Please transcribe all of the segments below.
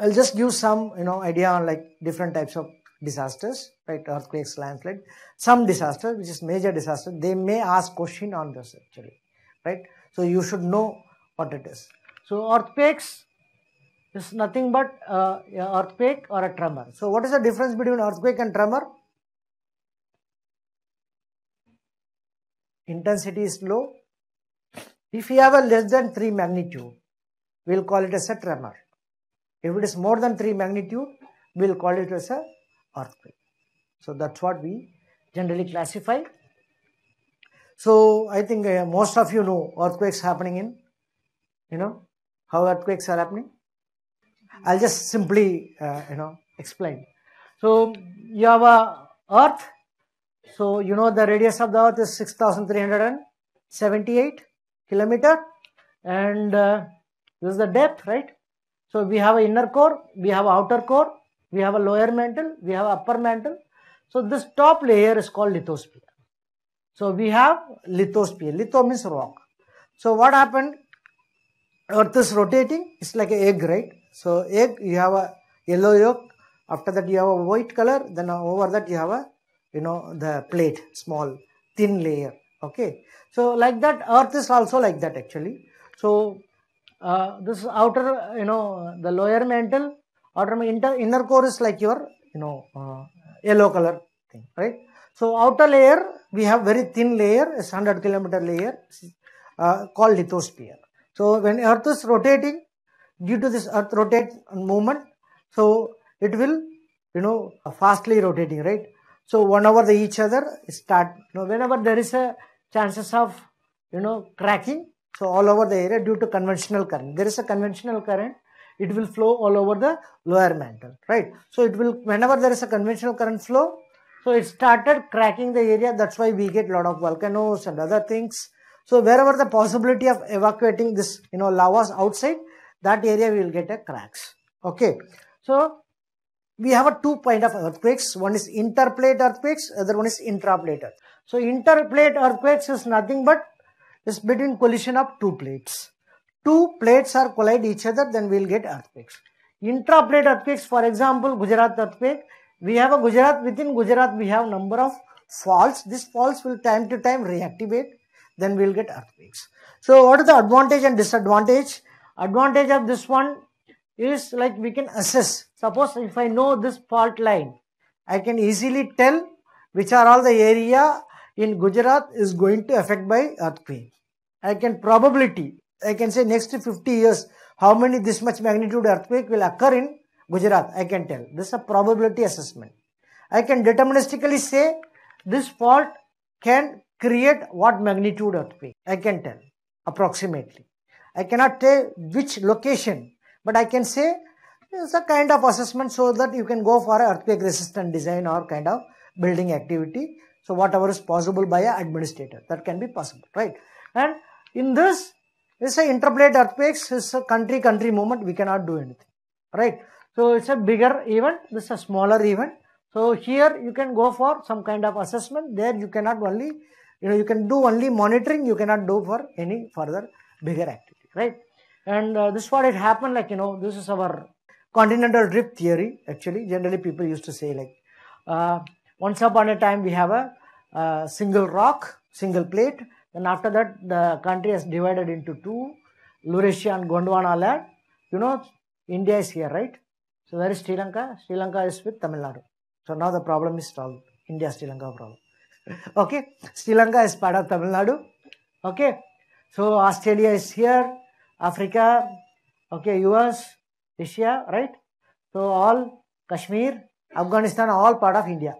I'll just give some, you know, idea on like different types of disasters, right? Earthquakes, landslide, some disaster, which is major disaster. They may ask question on this actually, right? So you should know what it is. So earthquakes is nothing but uh, a earthquake or a tremor. So what is the difference between earthquake and tremor? Intensity is low. If you have a less than 3 magnitude, we'll call it as a tremor. If it is more than 3 magnitude, we'll call it as a earthquake. So that's what we generally classify. So I think uh, most of you know earthquakes happening in, you know, how earthquakes are happening. I'll just simply, uh, you know, explain. So you have a earth. So you know the radius of the earth is 6378 kilometer and uh, this is the depth, right? So we have inner core, we have outer core, we have a lower mantle, we have upper mantle. So this top layer is called lithosphere. So we have lithosphere. Litho means rock. So what happened? Earth is rotating. It's like an egg, right? So egg, you have a yellow yolk. After that, you have a white color. Then over that, you have a, you know, the plate, small, thin layer. Okay. So like that, Earth is also like that actually. So uh, this outer, you know, the lower mantle, outer inter, inner core is like your, you know, uh, yellow color thing, right? So outer layer, we have very thin layer, it's 100 kilometer layer uh, called lithosphere. So when Earth is rotating, due to this Earth rotate movement, so it will, you know, fastly rotating, right? So one over the each other start, you know, whenever there is a chances of, you know, cracking, so all over the area due to conventional current. There is a conventional current, it will flow all over the lower mantle, right? So it will, whenever there is a conventional current flow, so it started cracking the area. That's why we get a lot of volcanoes and other things. So wherever the possibility of evacuating this, you know, lavas outside, that area will get a cracks. Okay. So we have a two kind of earthquakes. One is interplate earthquakes, other one is intraplate. So interplate earthquakes is nothing but is between collision of two plates. Two plates are collide each other, then we will get earthquakes. Intraplate earthquakes, for example, Gujarat earthquake, we have a Gujarat, within Gujarat we have number of faults. These faults will time to time reactivate, then we will get earthquakes. So what is the advantage and disadvantage? Advantage of this one is like we can assess. Suppose if I know this fault line, I can easily tell which are all the area in Gujarat is going to affect by earthquake. I can probability, I can say next 50 years, how many this much magnitude earthquake will occur in Gujarat, I can tell. This is a probability assessment. I can deterministically say this fault can create what magnitude earthquake. I can tell approximately. I cannot tell which location, but I can say it's a kind of assessment so that you can go for earthquake resistant design or kind of building activity. So whatever is possible by an administrator, that can be possible, right? And in this, it's a interplate earthquakes, it's a country-country movement, we cannot do anything, right? So it's a bigger event, this is a smaller event. So here you can go for some kind of assessment. There you cannot only, you know, you can do only monitoring, you cannot do for any further bigger activity, right? And uh, this is what it happened, like, you know, this is our continental drift theory, actually. Generally people used to say like, uh, once upon a time we have a single rock, single plate. Then after that the country has divided into two, Laurasia and Gondwana land. You know, India is here, right? So where is Sri Lanka? Sri Lanka is with Tamil Nadu. So now the problem is solved. India Sri Lanka problem. okay. Sri Lanka is part of Tamil Nadu. Okay. So Australia is here. Africa. Okay. US. Asia. Right. So all Kashmir, Afghanistan, all part of India.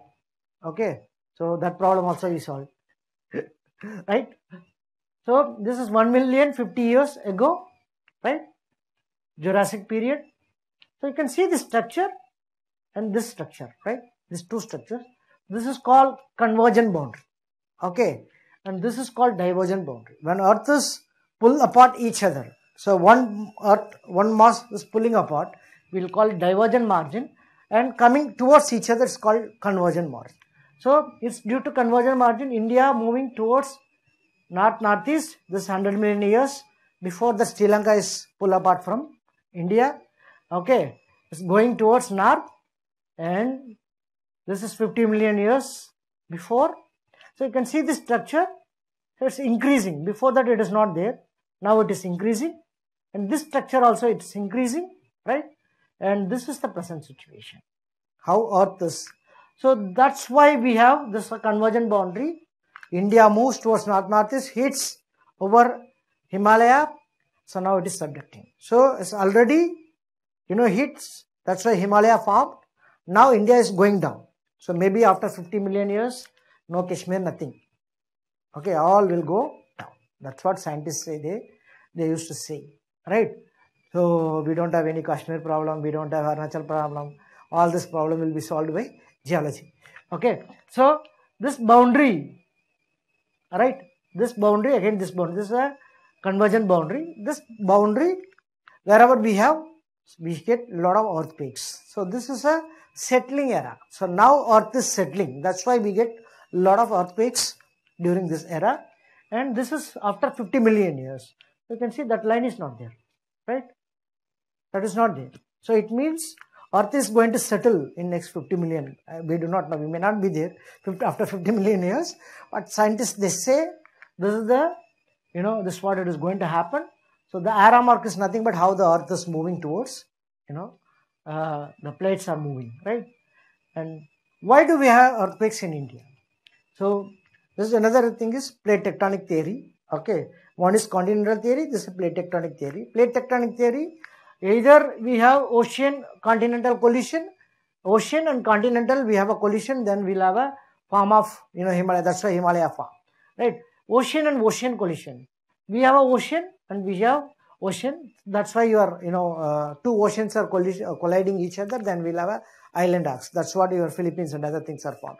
Okay. So that problem also is solved. right. So this is 1 million 50 years ago. Right. Jurassic period. So you can see this structure and this structure, right? These two structures. This is called convergent boundary. Okay. And this is called divergent boundary. When earth is pull apart each other. So one earth, one mass is pulling apart. We'll call it divergent margin. And coming towards each other is called convergent margin. So it's due to convergent margin, India moving towards north northeast this 100 million years before the Sri Lanka is pull apart from India Okay, It's going towards north and this is 50 million years before. So you can see the structure. It's increasing. Before that it is not there. Now it is increasing. And this structure also it's increasing, right? And this is the present situation. How earth is. So that's why we have this convergent boundary. India moves towards north northeast, hits over Himalaya. So now it is subducting. So it's already, you know, hits. That's why Himalaya formed. Now India is going down. So maybe after 50 million years, no Kashmir, nothing. Okay, all will go down. That's what scientists say they, they used to say, right? So we don't have any Kashmir problem, we don't have Arunachal problem. All this problem will be solved by geology. Okay, so this boundary, right? This boundary, again this boundary, this is a convergent boundary. This boundary, wherever we have, we get a lot of earthquakes. So this is a settling era. So now earth is settling. That's why we get a lot of earthquakes during this era. And this is after 50 million years. You can see that line is not there, right? That is not there. So it means earth is going to settle in next 50 million. Uh, we do not know. We may not be there 50, after 50 million years. But scientists, they say this is the, you know, this is what it is going to happen. So the arrow mark is nothing but how the earth is moving towards, you know, uh, the plates are moving, right? And why do we have earthquakes in India? So this is another thing is plate tectonic theory. Okay, one is continental theory. This is plate tectonic theory. Plate tectonic theory. Either we have ocean continental collision, ocean and continental we have a collision. Then we'll have a form of you know Himalaya. That's why Himalaya form, right? Ocean and ocean collision. We have a ocean and we have ocean. That's why your you know uh, two oceans are uh, colliding each other. Then we'll have a island arcs. That's what your Philippines and other things are formed.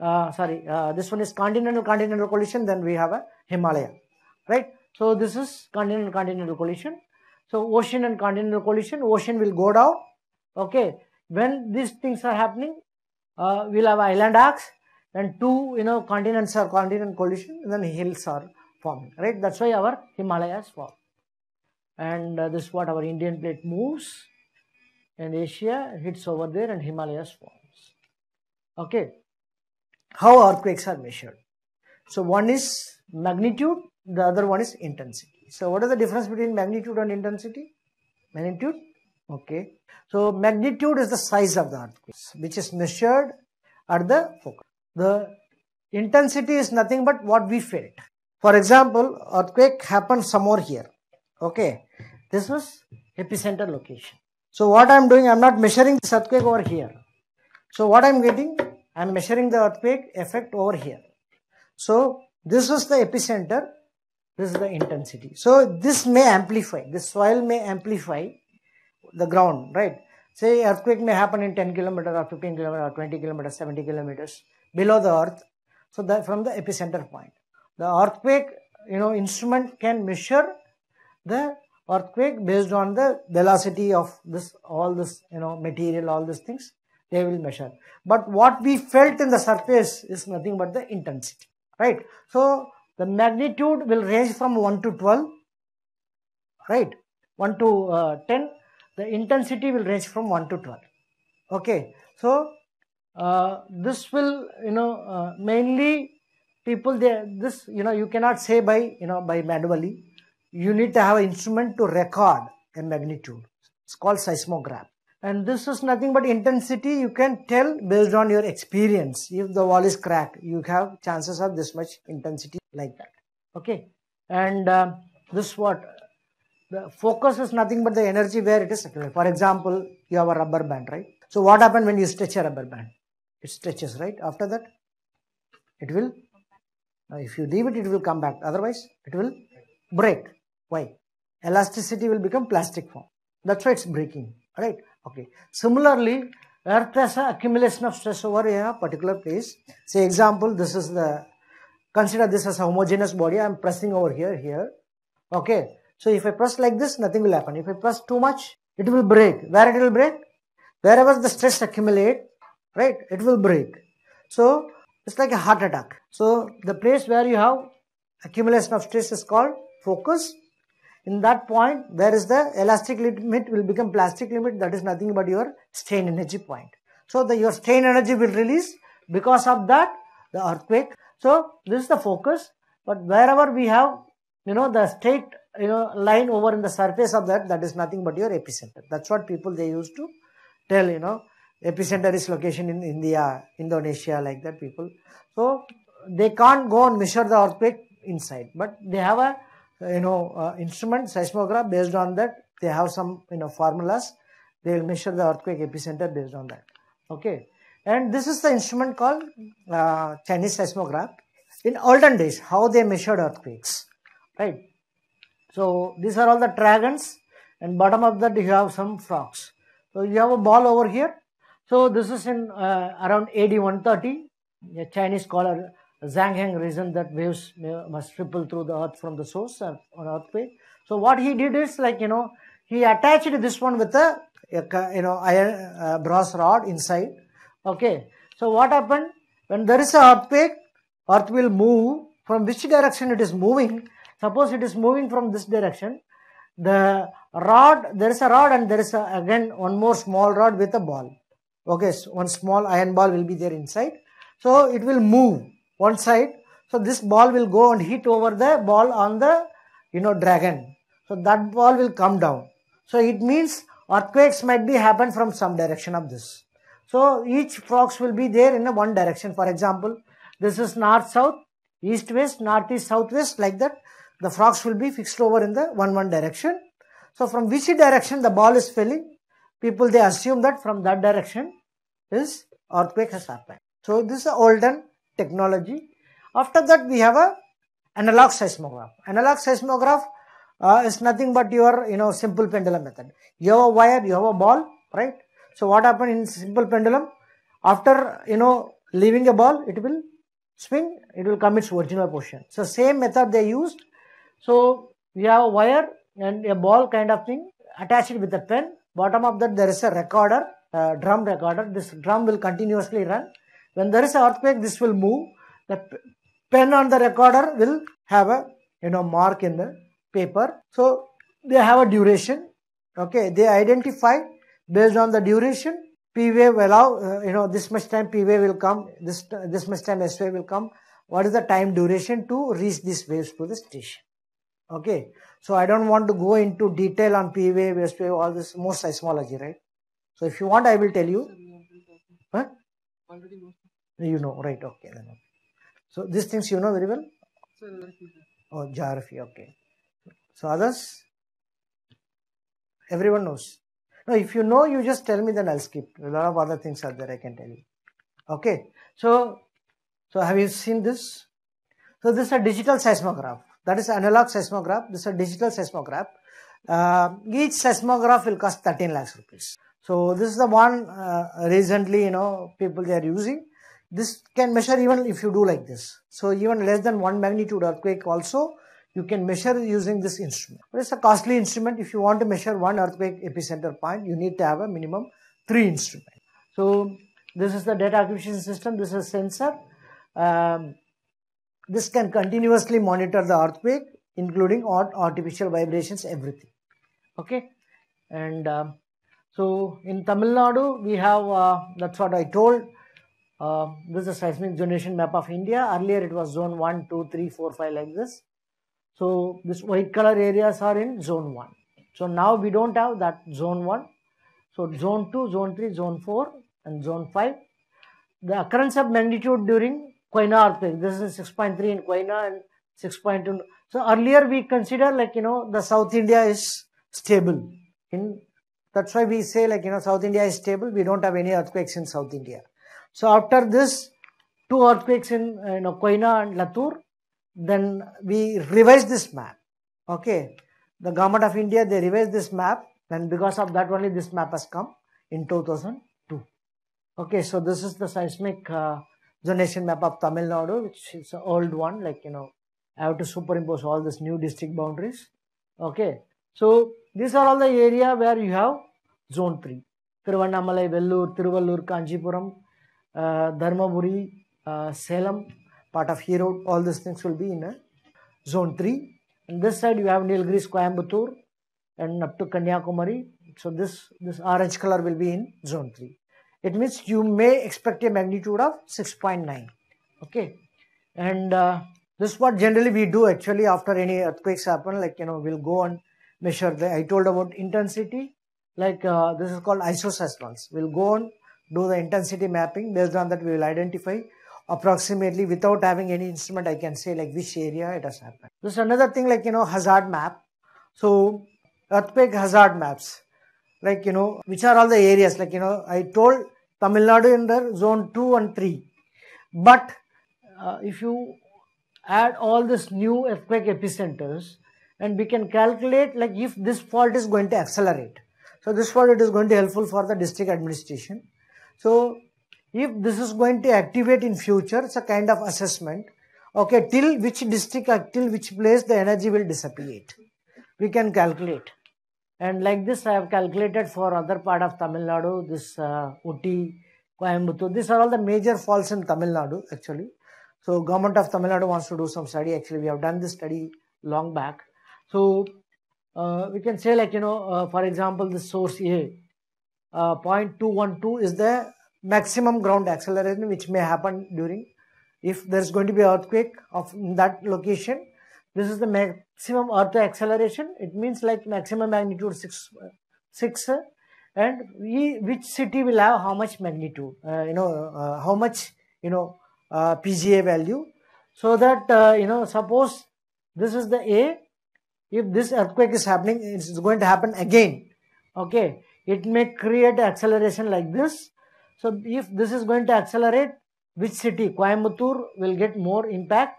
Uh, sorry, uh, this one is continental continental collision. Then we have a Himalaya, right? So this is continental continental collision. So ocean and continental collision. Ocean will go down. Okay, when these things are happening, uh, we'll have island arcs. Then two you know continents are continent collision. And then hills are forming, right? That's why our Himalayas form and uh, this is what our Indian plate moves and Asia hits over there and Himalayas forms. Okay, how earthquakes are measured? So one is magnitude, the other one is intensity. So what is the difference between magnitude and intensity? Magnitude, okay. So magnitude is the size of the earthquake which is measured at the focus. The intensity is nothing but what we felt. For example, earthquake happened somewhere here. Okay, this was epicenter location. So what I am doing, I am not measuring this earthquake over here. So what I am getting, I am measuring the earthquake effect over here. So this was the epicenter, this is the intensity. So this may amplify, this soil may amplify the ground, right? Say earthquake may happen in 10 kilometers or 15 kilometers or 20 kilometers, 70 kilometers below the earth. So that from the epicenter point. The earthquake, you know, instrument can measure the earthquake based on the velocity of this all this you know material all these things they will measure but what we felt in the surface is nothing but the intensity right so the magnitude will range from 1 to 12 right? 1 to uh, 10 the intensity will range from 1 to 12 okay. So uh, this will you know uh, mainly people they this you know you cannot say by you know by manually. You need to have an instrument to record a magnitude. It's called seismograph. And this is nothing but intensity you can tell based on your experience. If the wall is cracked, you have chances of this much intensity like that. Okay. And uh, this what? The focus is nothing but the energy where it is. For example, you have a rubber band, right? So what happens when you stretch a rubber band? It stretches, right? After that, it will, uh, if you leave it, it will come back. Otherwise, it will break. Why? Elasticity will become plastic form. That's why it's breaking. Right? Okay. Similarly, earth has an accumulation of stress over a particular place. Say example, this is the, consider this as a homogeneous body. I am pressing over here, here. Okay. So if I press like this, nothing will happen. If I press too much, it will break. Where it will break? Wherever the stress accumulate, right, it will break. So it's like a heart attack. So the place where you have accumulation of stress is called focus in that point where is the elastic limit will become plastic limit that is nothing but your strain energy point. So the your strain energy will release because of that the earthquake. So this is the focus but wherever we have you know the straight you know line over in the surface of that that is nothing but your epicenter. That's what people they used to tell you know epicenter is location in India, Indonesia like that people. So they can't go and measure the earthquake inside but they have a you know uh, instrument seismograph based on that they have some you know formulas. They will measure the earthquake epicenter based on that. Okay. And this is the instrument called uh, chinese seismograph. In olden days how they measured earthquakes right? So these are all the dragons and bottom of that you have some frogs. So you have a ball over here. So this is in uh, around AD 130 a chinese scholar Zhang Heng reasoned that waves must ripple through the earth from the source on earthquake. So what he did is like, you know, he attached this one with a, a you know, iron uh, brass rod inside. Okay. So what happened? When there is an earthquake, earth will move from which direction it is moving. Suppose it is moving from this direction. The rod, there is a rod and there is a, again one more small rod with a ball. Okay. So one small iron ball will be there inside. So it will move one side. So this ball will go and hit over the ball on the, you know, dragon. So that ball will come down. So it means earthquakes might be happen from some direction of this. So each frogs will be there in a one direction. For example, this is north south, east west, northeast, southwest like that. The frogs will be fixed over in the one one direction. So from which direction the ball is falling, people they assume that from that direction is earthquake has happened. So this is olden technology. After that, we have a analog seismograph. Analog seismograph uh, is nothing but your you know simple pendulum method. You have a wire, you have a ball, right? So what happens in simple pendulum? After you know leaving a ball, it will swing, it will come its original position. So same method they used. So we have a wire and a ball kind of thing attached with a pen. Bottom of that there is a recorder, a drum recorder. This drum will continuously run when there is an earthquake, this will move. The pen on the recorder will have a you know mark in the paper. So they have a duration. Okay, they identify based on the duration. P wave allow uh, you know this much time P wave will come. This this much time S wave will come. What is the time duration to reach these waves to the station? Okay, so I don't want to go into detail on P wave, S wave, all this more seismology, right? So if you want, I will tell you. Huh? You know, right, okay. Then. So these things you know very well? Oh, geography, okay. So others? Everyone knows. No, if you know, you just tell me, then I'll skip. A lot of other things are there, I can tell you. Okay. So, so have you seen this? So this is a digital seismograph. That is analog seismograph. This is a digital seismograph. Uh, each seismograph will cost 13 lakhs rupees. So this is the one uh, recently, you know, people they are using. This can measure even if you do like this. So even less than one magnitude earthquake also you can measure using this instrument. But it's a costly instrument. If you want to measure one earthquake epicenter point, you need to have a minimum three instruments. So this is the data acquisition system. This is sensor. Um, this can continuously monitor the earthquake, including artificial vibrations, everything. Okay, and um, so in Tamil Nadu, we have uh, that's what I told. Uh, this is a seismic zonation map of India. Earlier it was zone 1, 2, 3, 4, 5 like this. So this white color areas are in zone 1. So now we don't have that zone 1. So zone 2, zone 3, zone 4 and zone 5. The occurrence of magnitude during Koyna earthquake. This is 6.3 in Koyna and 6.2. So earlier we consider like, you know, the South India is stable. In That's why we say like, you know, South India is stable. We don't have any earthquakes in South India. So after this, two earthquakes in you know, Koyna and Latur, then we revised this map. Okay, the government of India they revised this map, and because of that only this map has come in 2002. Okay, so this is the seismic uh, zonation map of Tamil Nadu, which is an old one. Like you know, I have to superimpose all these new district boundaries. Okay, so these are all the area where you have zone three. Tiruvannamalai, Vellore, Tiruvallur, Kanchipuram, uh, Dharmapuri, uh, Salem, part of Hero, all these things will be in a zone 3. and this side you have Nilgiris, Coimbatore, and up to Kanyakumari. So this this orange color will be in zone three. It means you may expect a magnitude of 6.9. Okay, and uh, this is what generally we do actually after any earthquakes happen. Like you know, we'll go and measure the. I told about intensity. Like uh, this is called isoseismals. We'll go on do the intensity mapping. Based on that, we will identify approximately without having any instrument. I can say like which area it has happened. This is another thing like you know hazard map. So earthquake hazard maps like you know which are all the areas like you know i told tamil nadu in the zone 2 and 3 but uh, if you add all this new earthquake epicenters and we can calculate like if this fault is going to accelerate so this fault it is going to be helpful for the district administration so if this is going to activate in future it's a kind of assessment. Okay till which district till which place the energy will dissipate. We can calculate. And like this I have calculated for other part of Tamil Nadu, this uh, Ooty, Coimbatore, these are all the major faults in Tamil Nadu actually. So government of Tamil Nadu wants to do some study. Actually we have done this study long back. So uh, we can say like you know uh, for example this source A uh, 0.212 is the maximum ground acceleration which may happen during if there is going to be earthquake of that location this is the maximum earth acceleration. It means like maximum magnitude 6, 6 and we, which city will have how much magnitude, uh, you know, uh, how much, you know, uh, PGA value. So that, uh, you know, suppose this is the A, if this earthquake is happening, it's going to happen again. Okay, it may create acceleration like this. So if this is going to accelerate, which city? Coimbatore will get more impact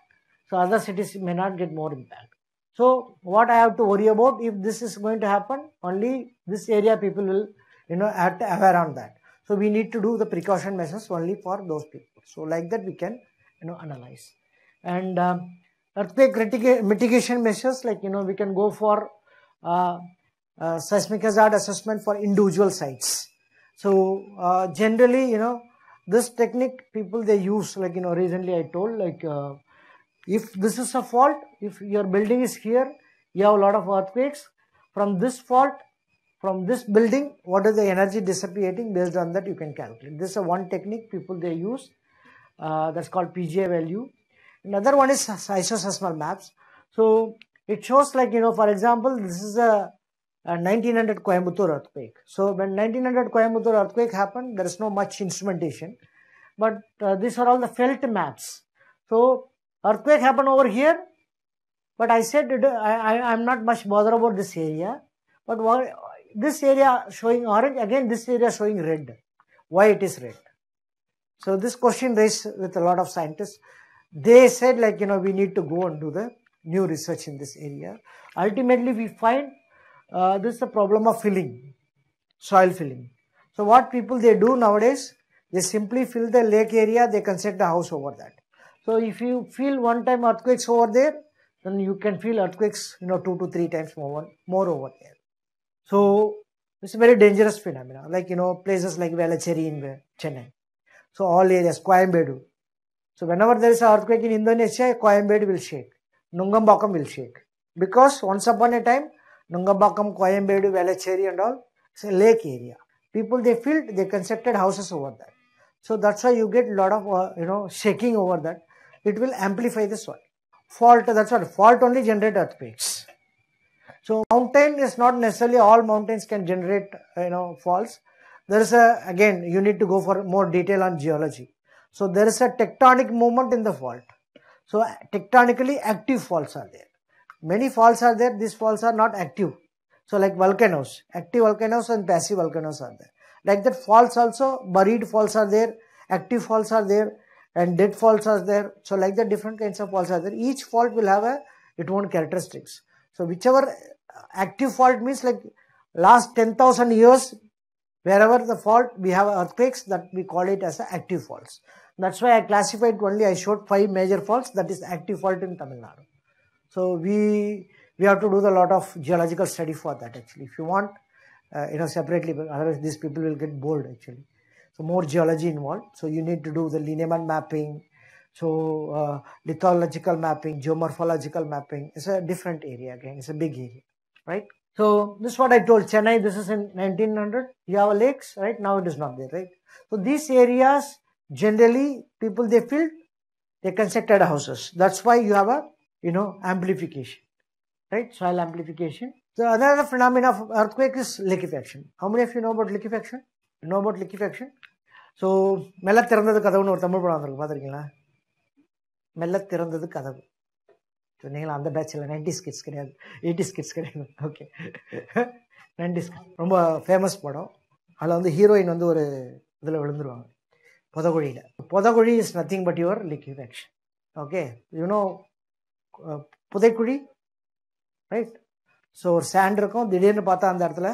so other cities may not get more impact. So what I have to worry about if this is going to happen, only this area people will, you know, have to aware on that. So we need to do the precaution measures only for those people. So like that we can, you know, analyze. And um, earthquake mitigation measures, like, you know, we can go for uh, uh, seismic hazard assessment for individual sites. So uh, generally, you know, this technique people they use, like, you know, recently I told, like, uh, if this is a fault, if your building is here, you have a lot of earthquakes. From this fault, from this building, what is the energy dissipating? Based on that, you can calculate. This is one technique people they use. Uh, that's called PGA value. Another one is isoseismal maps. So it shows like, you know, for example, this is a, a 1900 Coimbatore earthquake. So when 1900 Coimbatore earthquake happened, there is no much instrumentation. But uh, these are all the felt maps. So earthquake happened over here but I said I, I, am not much bothered about this area but this area showing orange again this area showing red why it is red so this question raised with a lot of scientists they said like you know we need to go and do the new research in this area ultimately we find uh, this is a problem of filling soil filling so what people they do nowadays they simply fill the lake area they construct the house over that so if you feel one time earthquakes over there, then you can feel earthquakes, you know, two to three times more, more over there. So it's a very dangerous phenomenon, like, you know, places like Velachery in Chennai. So all areas, Coimbatore. So whenever there is an earthquake in Indonesia, Coimbatore will shake. Nungambakkam will shake. Because once upon a time, Nungambakkam, Coimbatore, Velachery and all, it's a lake area. People, they filled, they constructed houses over that. So that's why you get a lot of, uh, you know, shaking over that it will amplify the soil. Fault, that's what, fault only generate earthquakes. So mountain is not necessarily all mountains can generate, you know, faults. There is a, again, you need to go for more detail on geology. So there is a tectonic movement in the fault. So tectonically active faults are there. Many faults are there, these faults are not active. So like volcanoes, active volcanoes and passive volcanoes are there. Like that faults also, buried faults are there, active faults are there, and dead faults are there. So like the different kinds of faults are there. Each fault will have a its own characteristics. So whichever active fault means like last 10,000 years, wherever the fault we have earthquakes that we call it as active faults. That's why I classified only, I showed five major faults that is active fault in Tamil Nadu. So we, we have to do a lot of geological study for that actually. If you want, uh, you know, separately, but otherwise these people will get bored actually. So more geology involved. So you need to do the lineament mapping. So uh, lithological mapping, geomorphological mapping is a different area again. It's a big area, right? So this is what I told Chennai. This is in 1900. You have lakes, right? Now it is not there, right? So these areas generally people they filled, they constructed houses. That's why you have a you know amplification, right? Soil amplification. The another phenomena of earthquake is liquefaction. How many of you know about liquefaction? You know about liquefaction? So மெல்ல திறந்தது கதவுன்னு ஒரு தமிழ் படம் வந்திருக்கு. பார்த்துருக்கீங்களா? மெல்ல திறந்தது கதவு சொன்னீங்களா அந்த பேட்சில் நைன்டி ஸ்கிட்ஸ் கிடையாது. எயிட்டி ஸ்கிட்ஸ் கிடையாது. ஓகே நைன்டி ரொம்ப ஃபேமஸ் படம். அதில் வந்து ஹீரோயின் வந்து ஒரு இதில் விழுந்துருவாங்க. புதகுழியில். புதகுழி is nothing but your liquefaction okay you know புதைக்குழி right so ஒரு சேண்ட் இருக்கும். திடீர்னு பார்த்தா அந்த இடத்துல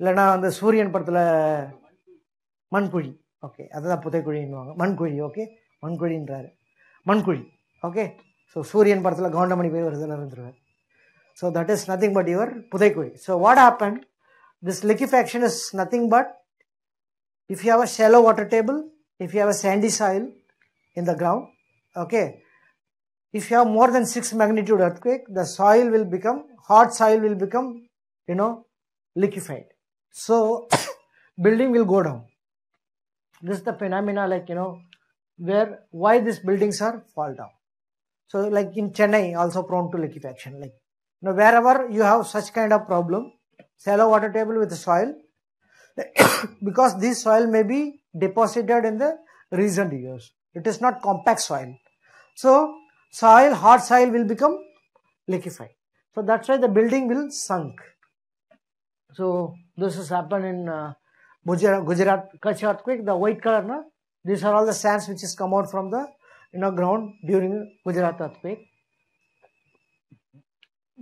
இல்லைன்னா அந்த சூரியன் படத்தில் மண்குழி. ஓகே அதுதான் புதைக்குழின்னுவாங்க. மண்குழி ஓகே மண்குழின்றாரு. மண்குழி ஓகே ஸோ சூரியன் படத்தில் கவுண்டமணி பேர் வருதில் இருந்துருவார். So that is nothing but your புதைக்குழி. So what happen this liquefaction is nothing but if you have a shallow water table, if you have a sandy soil in the ground, okay, if you have more than 6 magnitude earthquake, the soil will become, hard soil will become, you know, liquefied. So, building will go down. This is the phenomena like, you know, where, why these buildings are fall down. So, like in Chennai, also prone to liquefaction. Like, you know, wherever you have such kind of problem, shallow water table with soil, because this soil may be deposited in the recent years. It is not compact soil. So, soil, hard soil will become liquefied. So, that's why the building will sunk. So, this has happened in uh, Gujarat, Gujarat Kutch earthquake, the white color, no? these are all the sands which has come out from the you know, ground during Gujarat earthquake.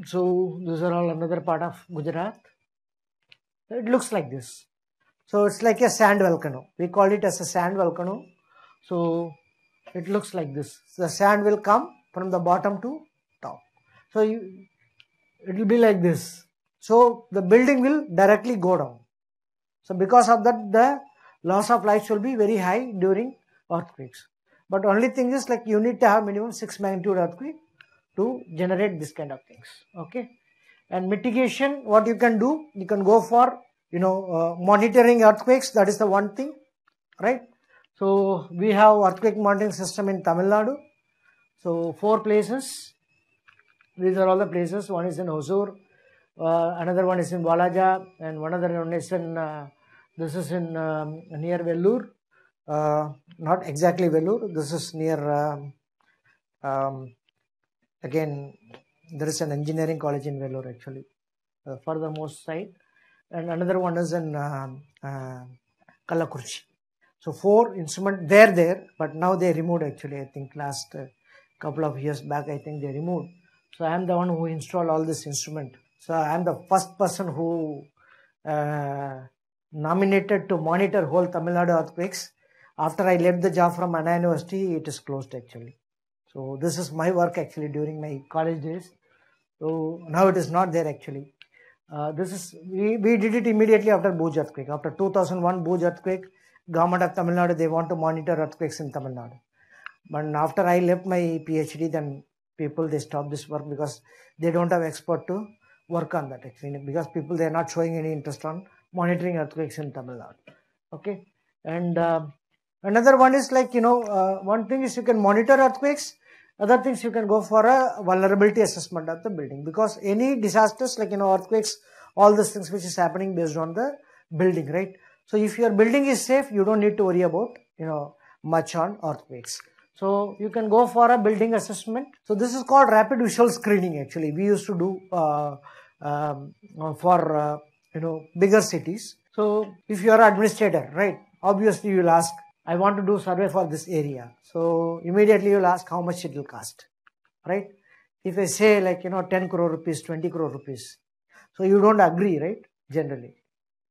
So, these are all another part of Gujarat. It looks like this. So it's like a sand volcano. We call it as a sand volcano. So it looks like this. The sand will come from the bottom to top. So you, it will be like this. So the building will directly go down. So because of that, the loss of life will be very high during earthquakes. But only thing is like you need to have minimum six magnitude earthquake to generate this kind of things. Okay. And mitigation, what you can do, you can go for you know uh, monitoring earthquakes that is the one thing right so we have earthquake monitoring system in tamil nadu. So four places. These are all the places. One is in hosur uh, another one is in walaja and one other one is in uh, this is in um, near vellore uh, not exactly vellore this is near um, um, again there is an engineering college in vellore actually. Uh, furthermost side. And another one is in uh, uh, Kallakurichi. So four instrument they're there, but now they removed actually. I think last uh, couple of years back, I think they removed. So I am the one who installed all this instrument. So I am the first person who uh, nominated to monitor whole Tamil Nadu earthquakes. After I left the job from Anna University, it is closed actually. So this is my work actually during my college days. So now it is not there actually. Uh, this is we, we did it immediately after Bhuj earthquake. After 2001 Bhuj earthquake, government of Tamil Nadu they want to monitor earthquakes in Tamil Nadu. But after I left my PhD, then people they stopped this work because they don't have expert to work on that actually. Because people they are not showing any interest on monitoring earthquakes in Tamil Nadu. Okay, and uh, another one is like you know uh, one thing is you can monitor earthquakes. Other things you can go for a vulnerability assessment of the building. Because any disasters like you know earthquakes all these things which is happening based on the building right so if your building is safe you don't need to worry about you know much on earthquakes so you can go for a building assessment so this is called rapid visual screening actually we used to do uh, um, for uh, you know bigger cities so if you are administrator right obviously you will ask I want to do survey for this area. So immediately you'll ask how much it will cost, right? If I say like, you know, 10 crore rupees, 20 crore rupees. So you don't agree, right? Generally.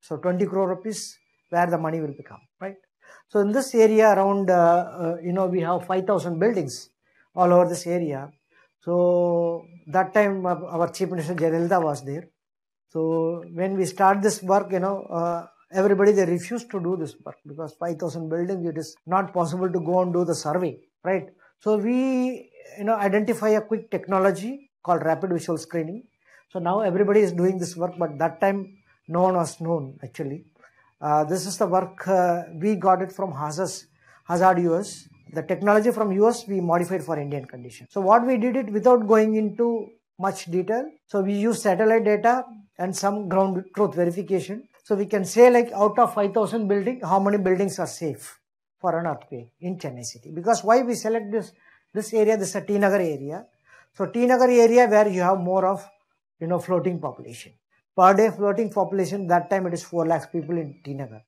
So 20 crore rupees, where the money will become, right? So in this area around, uh, uh, you know, we have 5,000 buildings all over this area. So that time our Chief Minister Jayalalitha was there. So when we start this work, you know, uh, everybody they refuse to do this work because 5000 buildings it is not possible to go and do the survey right So we you know identify a quick technology called rapid visual screening. So now everybody is doing this work, but that time no one was known actually. Uh, this is the work uh, we got it from Hazard, Hazard US. The technology from US we modified for Indian condition. So what we did it without going into much detail. So we use satellite data and some ground truth verification. So we can say like out of 5000 building, how many buildings are safe for an earthquake in Chennai city. Because why we select this, this area, this is a T Nagar area. So T Nagar area where you have more of, you know, floating population. Per day floating population, that time it is 4 lakhs people in T Nagar.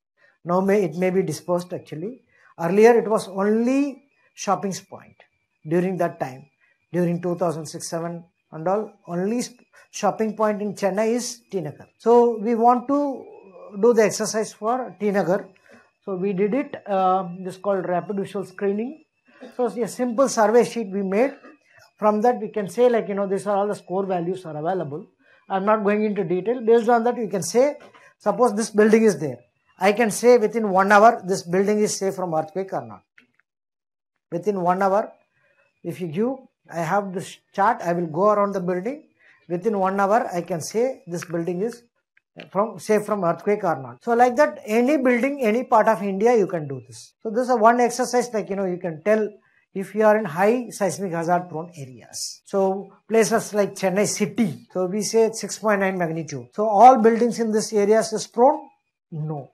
Now may, it may be dispersed actually. Earlier it was only shopping point during that time, during 2006-7 and all, only shopping point in Chennai is T Nagar. So we want to do the exercise for T Nagar. So we did it, uh, this is called rapid visual screening. So a simple survey sheet we made. From that we can say like, you know, these are all the score values are available. I'm not going into detail. Based on that, you can say, suppose this building is there. I can say within one hour, this building is safe from earthquake or not. Within one hour, if you give, I have this chart, I will go around the building. Within one hour, I can say this building is from safe from earthquake or not. So like that, any building, any part of India, you can do this. So this is one exercise like, you know, you can tell if you are in high seismic hazard prone areas. So places like Chennai city, so we say 6.9 magnitude. So all buildings in this areas is prone? No.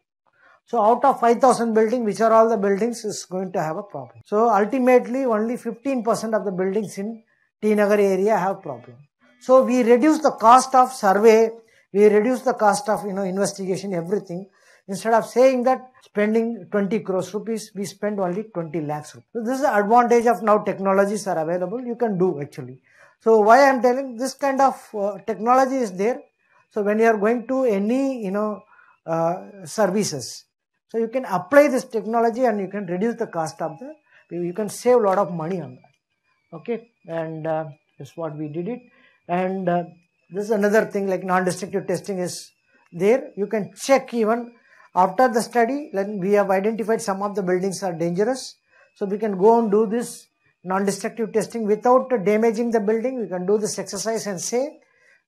So out of 5000 buildings, which are all the buildings is going to have a problem. So ultimately only 15% of the buildings in T Nagar area have problem. So we reduce the cost of survey, we reduce the cost of you know investigation, everything. Instead of saying that spending 20 crores rupees, we spend only 20 lakhs rupees. So this is the advantage of now technologies are available. You can do actually. So why I am telling this kind of uh, technology is there. So when you are going to any you know uh, services, so you can apply this technology and you can reduce the cost of the. You can save a lot of money on that. Okay, and uh, that's what we did it. And uh, this is another thing like non-destructive testing is there. You can check even after the study, then we have identified some of the buildings are dangerous. So we can go and do this non-destructive testing without damaging the building. We can do this exercise and say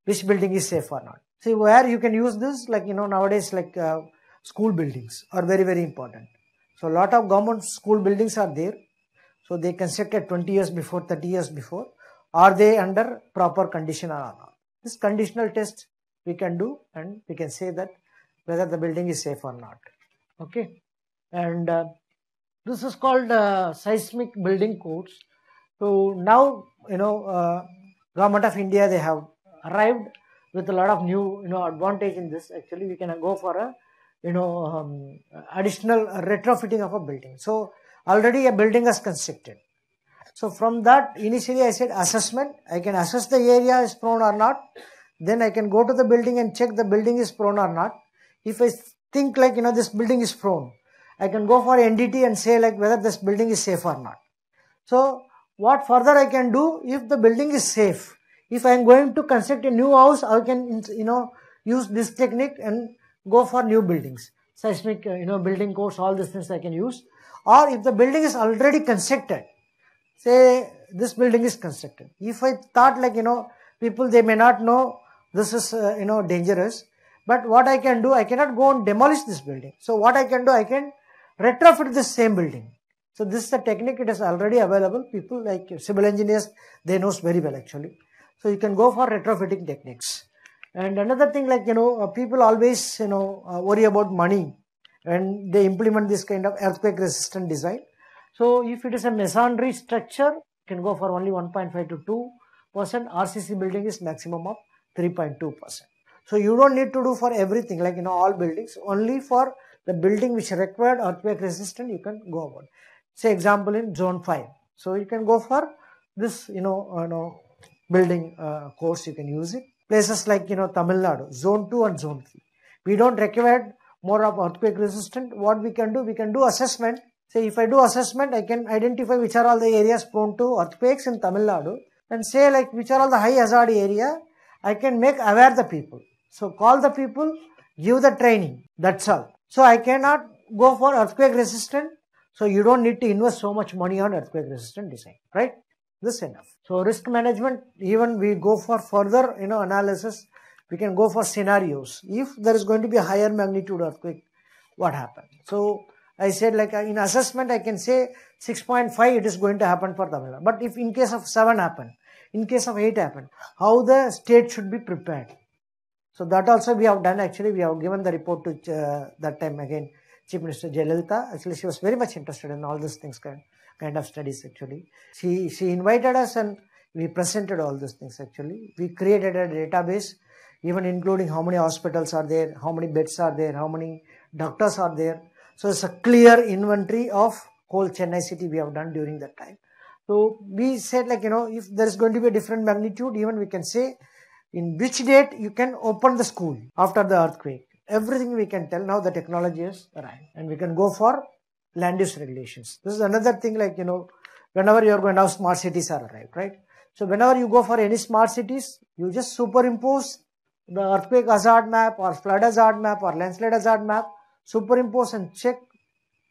which building is safe or not. See where you can use this like, you know, nowadays like uh, school buildings are very, very important. So a lot of government school buildings are there. So they constructed 20 years before, 30 years before. Are they under proper condition or not? This conditional test we can do and we can say that whether the building is safe or not. Okay. And uh, this is called uh, seismic building codes. So now, you know, uh, government of India, they have arrived with a lot of new, you know, advantage in this. Actually, we can go for a, you know, um, additional retrofitting of a building. So already a building is constructed. So from that, initially I said assessment. I can assess the area is prone or not. Then I can go to the building and check the building is prone or not. If I think like, you know, this building is prone, I can go for NDT and say like whether this building is safe or not. So what further I can do if the building is safe. If I am going to construct a new house, I can, you know, use this technique and go for new buildings. Seismic, you know, building codes, all these things I can use. Or if the building is already constructed, say this building is constructed. If I thought like, you know, people, they may not know this is, uh, you know, dangerous. But what I can do, I cannot go and demolish this building. So what I can do, I can retrofit this same building. So this is a technique, it is already available. People like civil engineers, they knows very well actually. So you can go for retrofitting techniques. And another thing like, you know, uh, people always, you know, uh, worry about money and they implement this kind of earthquake resistant design. So if it is a masonry structure, you can go for only 1.5 to 2 percent. RCC building is maximum of 3.2 percent. So you don't need to do for everything like you know all buildings. Only for the building which required earthquake resistant you can go about. Say example in zone 5. So you can go for this you know, uh, you know building uh, course you can use it. Places like you know Tamil Nadu, zone 2 and zone 3. We don't require more of earthquake resistant. What we can do, we can do assessment Say if I do assessment, I can identify which are all the areas prone to earthquakes in Tamil Nadu and say like which are all the high hazard area, I can make aware the people. So call the people, give the training, that's all. So I cannot go for earthquake resistant. So you don't need to invest so much money on earthquake resistant design, right? This enough. So risk management, even we go for further, you know, analysis, we can go for scenarios. If there is going to be a higher magnitude earthquake, what happened? So I said like uh, in assessment, I can say 6.5 it is going to happen for Tamil Nadu. But if in case of 7 happen, in case of 8 happen, how the state should be prepared. So that also we have done actually, we have given the report to uh, that time again, Chief Minister Jayalalitha. Actually, she was very much interested in all these things kind, kind of studies actually. She, she invited us and we presented all these things actually. We created a database even including how many hospitals are there, how many beds are there, how many doctors are there. So it's a clear inventory of whole Chennai city we have done during that time. So we said like, you know, if there is going to be a different magnitude, even we can say in which date you can open the school after the earthquake. Everything we can tell now the technology is arrived and we can go for land use regulations. This is another thing like, you know, whenever you are going now smart cities are arrived, right? So whenever you go for any smart cities, you just superimpose the earthquake hazard map or flood hazard map or landslide hazard map, superimpose and check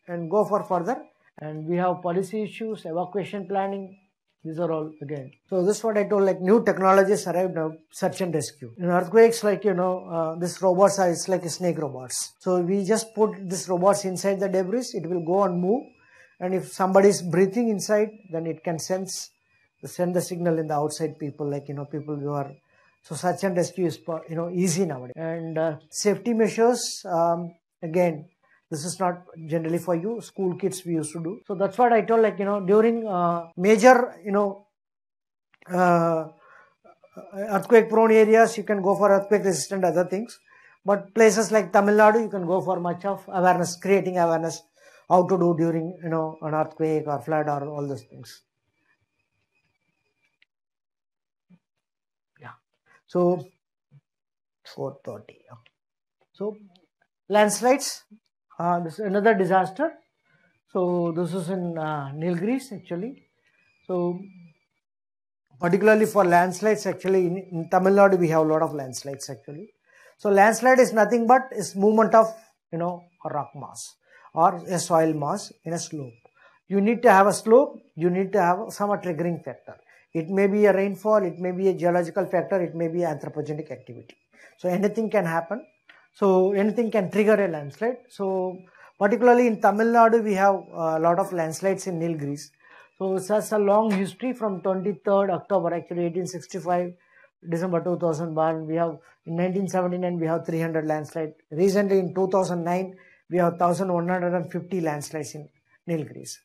and go for further. And we have policy issues, evacuation planning. These are all again. So this is what I told like new technologies arrived now, search and rescue. In earthquakes, like, you know, uh, this robots are, it's like snake robots. So we just put this robots inside the debris, it will go and move. And if somebody is breathing inside, then it can sense, send the signal in the outside people, like, you know, people who are so search and rescue is you know easy nowadays. And uh, safety measures um, again. This is not generally for you. School kids we used to do. So that's what I told. Like you know during uh, major you know uh, earthquake prone areas you can go for earthquake resistant other things. But places like Tamil Nadu you can go for much of awareness, creating awareness how to do during you know an earthquake or flood or all those things. Yeah. So 430. So landslides. Uh, this is another disaster. So this is in uh, Nilgiris actually. So particularly for landslides actually in, in Tamil Nadu we have a lot of landslides actually. So landslide is nothing but is movement of you know a rock mass or a soil mass in a slope. You need to have a slope. You need to have some triggering factor. It may be a rainfall, it may be a geological factor, it may be anthropogenic activity. So anything can happen. So anything can trigger a landslide. So particularly in Tamil Nadu, we have a lot of landslides in Nilgiris. So such a long history from 23rd October, actually 1865, December 2001. We have in 1979 we have 300 landslides. Recently in 2009 we have 1150 landslides in Nilgiris.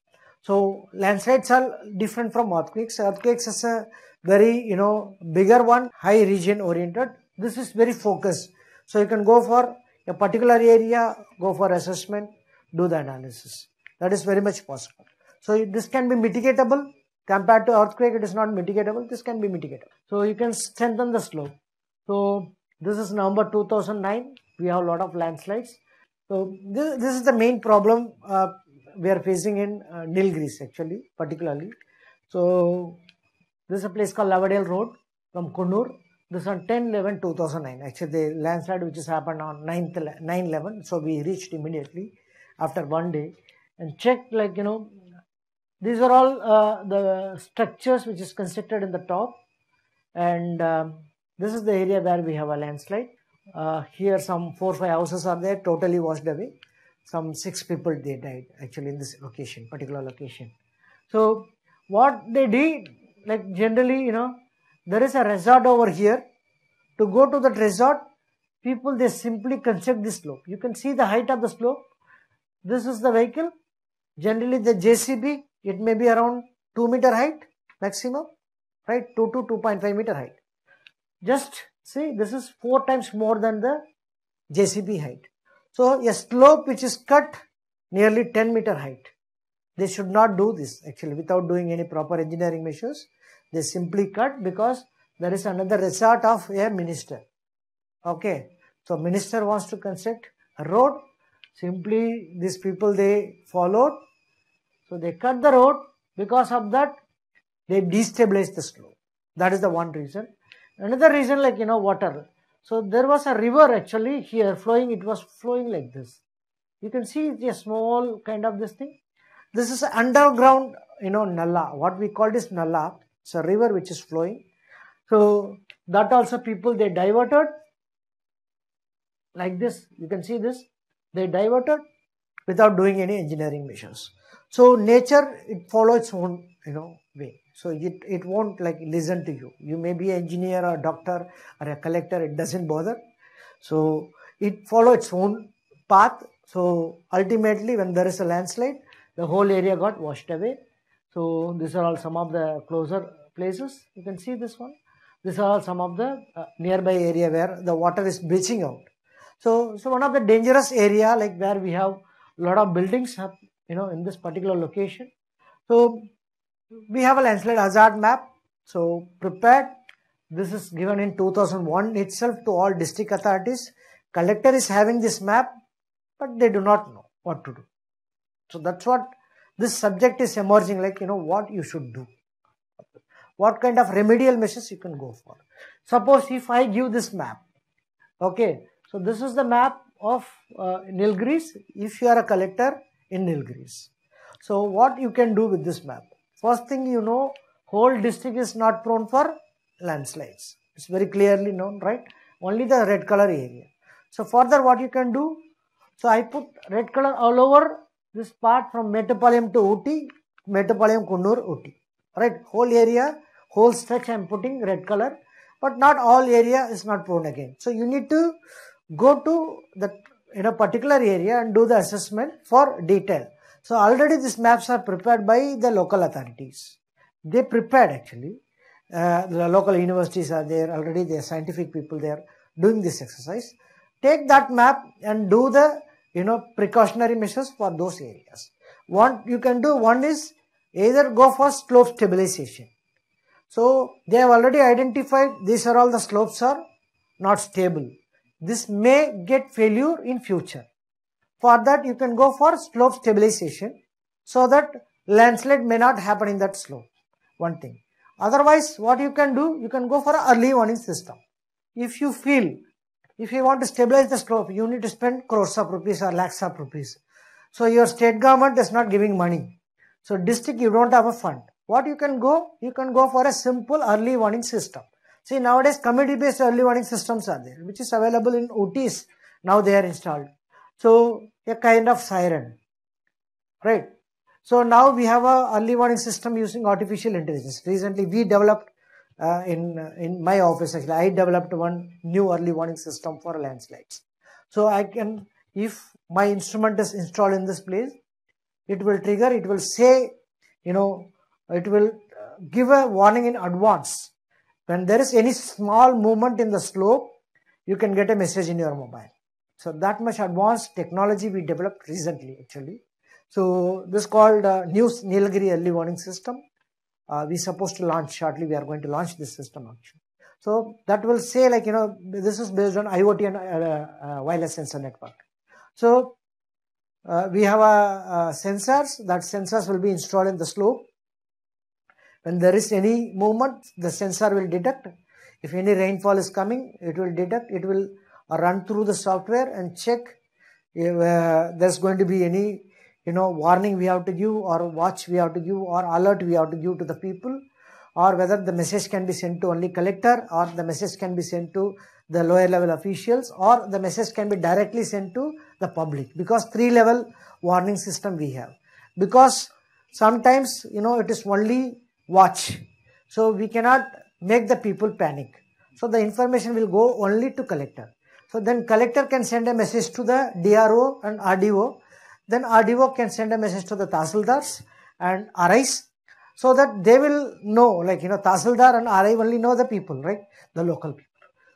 So landslides are different from earthquakes. Earthquakes is a very, you know, bigger one, high region oriented. This is very focused. So you can go for a particular area, go for assessment, do the analysis. That is very much possible. So this can be mitigatable compared to earthquake. It is not mitigatable. This can be mitigatable. So you can strengthen the slope. So this is November 2009. We have a lot of landslides. So this, this is the main problem uh, we are facing in uh, Nilgiris actually, particularly. So, this is a place called Lovedale Road from Coonoor. This is on 10 11 2009. Actually, the landslide which has happened on 9th, 9 11. So, we reached immediately after one day and checked, like, you know, these are all uh, the structures which is constructed in the top. And um, this is the area where we have a landslide. Uh, here, some four five houses are there, totally washed away some six people they died actually in this location particular location so what they did like generally you know there is a resort over here. To go to that resort people they simply construct this slope. You can see the height of the slope. This is the vehicle. Generally the jcb it may be around 2 meter height maximum right? 2 to 2.5 meter height. Just see this is four times more than the jcb height. So a slope which is cut nearly 10 meter height. They should not do this actually without doing any proper engineering measures. They simply cut because there is another resort of a minister. Okay. So minister wants to construct a road. Simply these people they followed. So they cut the road. Because of that they destabilize the slope. That is the one reason. Another reason like you know water. So there was a river actually here flowing, it was flowing like this. You can see a small kind of this thing. This is underground, you know, Nalla. What we call this Nalla. It's a river which is flowing. So that also people they diverted like this. You can see this. They diverted without doing any engineering measures. So nature it follows its own you know way. So it, it won't like listen to you. You may be an engineer or a doctor or a collector, it doesn't bother. So it follows its own path. So ultimately when there is a landslide, the whole area got washed away. So these are all some of the closer places. You can see this one. These are all some of the uh, nearby area where the water is breaching out. So, so one of the dangerous area like where we have a lot of buildings have, you know in this particular location. So we have a landslide hazard map. So prepared. This is given in 2001 itself to all district authorities. Collector is having this map, but they do not know what to do. So that's what this subject is emerging like, you know, what you should do. What kind of remedial measures you can go for. Suppose if I give this map, okay, so this is the map of uh, Nilgiris if you are a collector in Nilgiris. So what you can do with this map? First thing you know, whole district is not prone for landslides. It's very clearly known, right? Only the red color area. So further what you can do, so I put red color all over this part from Mettupalayam to Ooty, Mettupalayam, Coonoor, Ooty. Right, whole area, whole stretch I am putting red color, but not all area is not prone again. So you need to go to the in a particular area and do the assessment for detail. So already these maps are prepared by the local authorities. They prepared actually. Uh, the local universities are there already. There scientific people there doing this exercise. Take that map and do the you know precautionary measures for those areas. What you can do one is either go for slope stabilization. So they have already identified these are all the slopes are not stable. This may get failure in future. For that you can go for slope stabilization so that landslide may not happen in that slope. One thing. Otherwise what you can do, you can go for early warning system. If you feel, if you want to stabilize the slope, you need to spend crores of rupees or lakhs of rupees. So your state government is not giving money. So district you don't have a fund. What you can go? You can go for a simple early warning system. See nowadays committee based early warning systems are there which is available in Ooty's. Now they are installed. So a kind of siren, right? So now we have a early warning system using artificial intelligence. Recently we developed uh, in uh, in my office actually I developed one new early warning system for landslides. So I can if my instrument is installed in this place, it will trigger. It will say, you know, it will uh, give a warning in advance. When there is any small movement in the slope, you can get a message in your mobile. So that much advanced technology we developed recently actually. So this called uh, News Nilgiri Early Warning System. Uh, we supposed to launch shortly. We are going to launch this system actually. So that will say like, you know, this is based on IoT and uh, uh, wireless sensor network. So uh, we have a, sensors. That sensors will be installed in the slope. When there is any movement, the sensor will detect. If any rainfall is coming, it will detect. It will run through the software and check if uh, there's going to be any you know warning we have to give or watch we have to give or alert we have to give to the people or whether the message can be sent to only collector or the message can be sent to the lower level officials or the message can be directly sent to the public because three level warning system we have. Because sometimes you know it is only watch. So we cannot make the people panic. So the information will go only to collector. So then collector can send a message to the DRO and RDO. Then RDO can send a message to the Tahsildars and RIs so that they will know like you know Tahsildar and RI only know the people, right? The local people.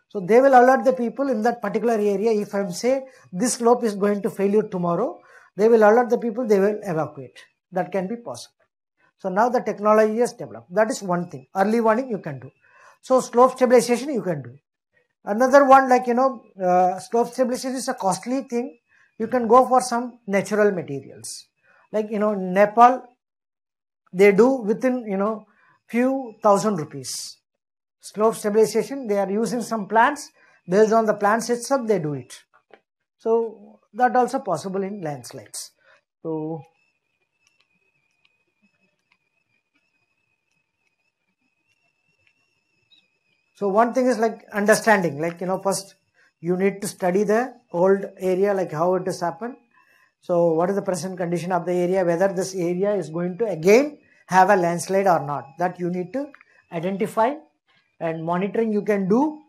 So they will alert the people in that particular area. If I'm say this slope is going to failure tomorrow, they will alert the people, they will evacuate. That can be possible. So now the technology has developed. That is one thing. Early warning you can do. So slope stabilization you can do. Another one like, you know, uh, slope stabilization is a costly thing you can go for some natural materials. Like you know nepal they do within you know few thousand rupees. Slope stabilization they are using some plants. Based on the plants itself they do it. So that also possible in landslides. So so one thing is like understanding like you know first you need to study the old area, like how it has happened. So what is the present condition of the area, whether this area is going to again have a landslide or not. That you need to identify and monitoring you can do.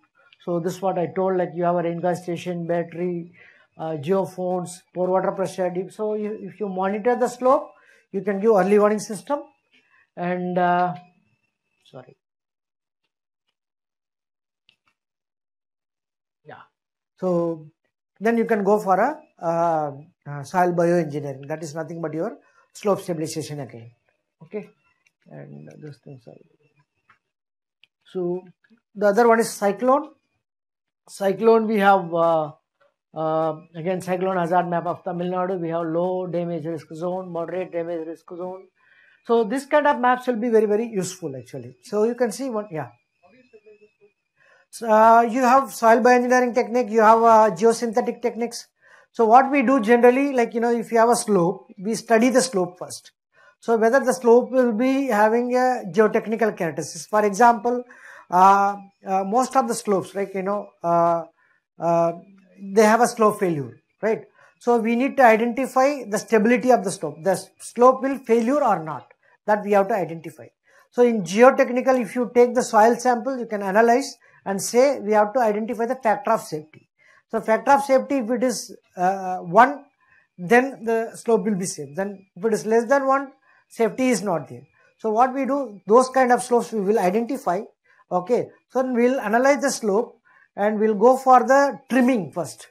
So this is what I told, like you have a rain gauge station, battery, uh, geophones, pore water pressure deep. So you, if you monitor the slope, you can give early warning system and uh, sorry yeah so then you can go for a uh, soil bioengineering that is nothing but your slope stabilization again okay and those things are so the other one is cyclone cyclone we have uh, uh, again, cyclone hazard map of Tamil Nadu. We have low damage risk zone, moderate damage risk zone. So this kind of maps will be very very useful actually. So you can see one yeah. So, uh, you have soil bioengineering technique, you have uh, geosynthetic techniques. So what we do generally, like you know, if you have a slope, we study the slope first. So whether the slope will be having a geotechnical characteristics. For example, uh, uh most of the slopes, like you know, uh, uh, they have a slope failure, right? So we need to identify the stability of the slope. The slope will failure or not. That we have to identify. So in geotechnical, if you take the soil sample, you can analyze and say we have to identify the factor of safety. So factor of safety, if it is uh, 1, then the slope will be safe. Then if it is less than 1, safety is not there. So what we do, those kind of slopes we will identify. Okay. So we will analyze the slope and we'll go for the trimming first.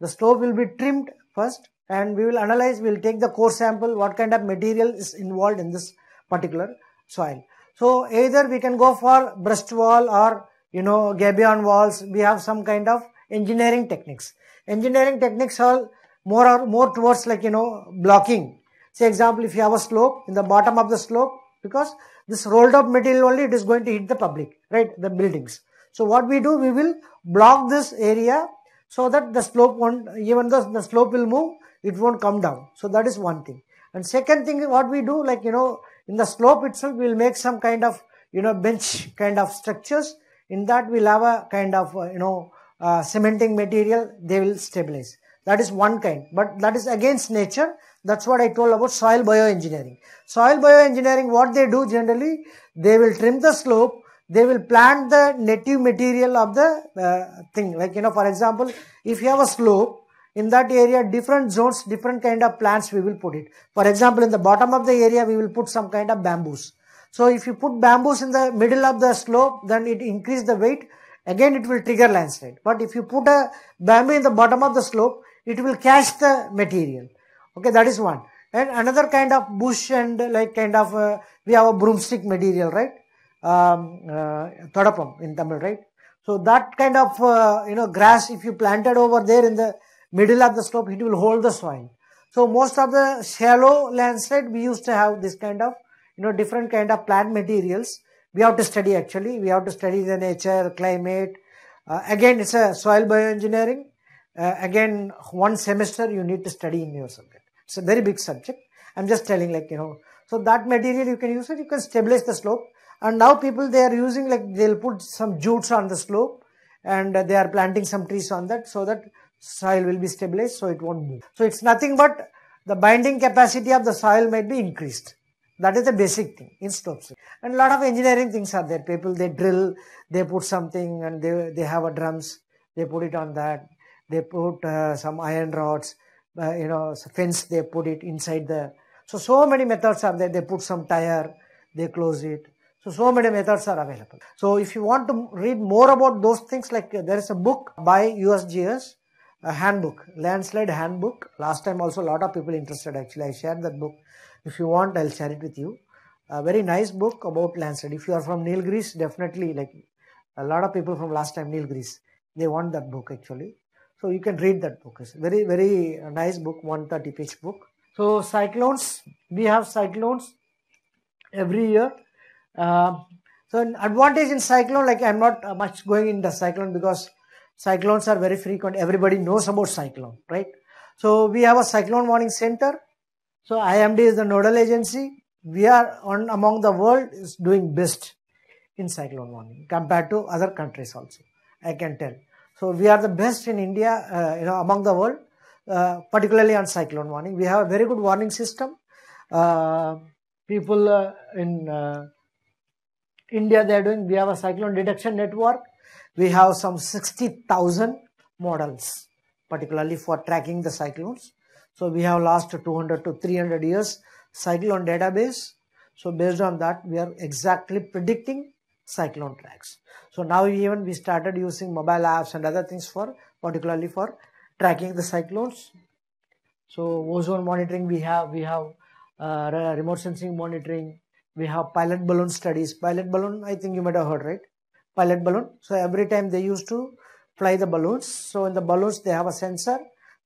The slope will be trimmed first and we will analyze, we'll take the core sample, what kind of material is involved in this particular soil. So either we can go for breast wall or you know gabion walls, we have some kind of engineering techniques. Engineering techniques are more or more towards like you know blocking. Say example if you have a slope in the bottom of the slope because this rolled up material only it is going to hit the public, right, the buildings. So what we do, we will block this area so that the slope won't, even though the slope will move, it won't come down. So that is one thing. And second thing, what we do, like, you know, in the slope itself, we'll make some kind of, you know, bench kind of structures. In that, we'll have a kind of, uh, you know, uh, cementing material, they will stabilize. That is one kind, but that is against nature. That's what I told about soil bioengineering. Soil bioengineering, what they do generally, they will trim the slope they will plant the native material of the uh, thing. Like, you know, for example, if you have a slope, in that area, different zones, different kind of plants we will put it. For example, in the bottom of the area, we will put some kind of bamboos. So if you put bamboos in the middle of the slope, then it increase the weight. Again, it will trigger landslide. But if you put a bamboo in the bottom of the slope, it will catch the material. Okay, that is one. And another kind of bush and like kind of, uh, we have a broomstick material, right? um, uh, in Tamil, right? So that kind of, uh, you know, grass, if you planted over there in the middle of the slope, it will hold the soil. So most of the shallow landslide, we used to have this kind of, you know, different kind of plant materials. We have to study actually. We have to study the nature, climate. Uh, again, it's a soil bioengineering. Uh, again, one semester you need to study in your subject. It's a very big subject. I'm just telling like, you know, so that material you can use it, you can stabilize the slope and now people they are using like they'll put some jutes on the slope and they are planting some trees on that so that soil will be stabilized so it won't move. So it's nothing but the binding capacity of the soil might be increased. That is the basic thing in slopes. And a lot of engineering things are there. People they drill, they put something and they, they have a drums, they put it on that. They put uh, some iron rods, uh, you know, fence, they put it inside the. So, so many methods are there. They put some tire, they close it so, so many methods are available. So, if you want to read more about those things, like uh, there is a book by USGS, a handbook, landslide handbook. Last time also a lot of people interested actually. I shared that book. If you want, I'll share it with you. A very nice book about landslide. If you are from Nilgiris, definitely like a lot of people from last time Nilgiris, they want that book actually. So you can read that book. It's very, very nice book, 130 page book. So cyclones, we have cyclones every year uh, so an advantage in cyclone, like I'm not uh, much going in the cyclone because cyclones are very frequent. Everybody knows about cyclone, right? So we have a cyclone warning center. So IMD is the nodal agency. We are on among the world is doing best in cyclone warning compared to other countries also. I can tell. So we are the best in India, uh, you know, among the world, uh, particularly on cyclone warning. We have a very good warning system. Uh, people uh, in uh, India, they are doing. We have a cyclone detection network. We have some sixty thousand models, particularly for tracking the cyclones. So we have last 200 to 300 years cyclone database. So based on that, we are exactly predicting cyclone tracks. So now even we started using mobile apps and other things for particularly for tracking the cyclones. So ozone monitoring we have, we have uh, remote sensing monitoring, we have pilot balloon studies. Pilot balloon, I think you might have heard, right? Pilot balloon. So every time they used to fly the balloons. So in the balloons they have a sensor.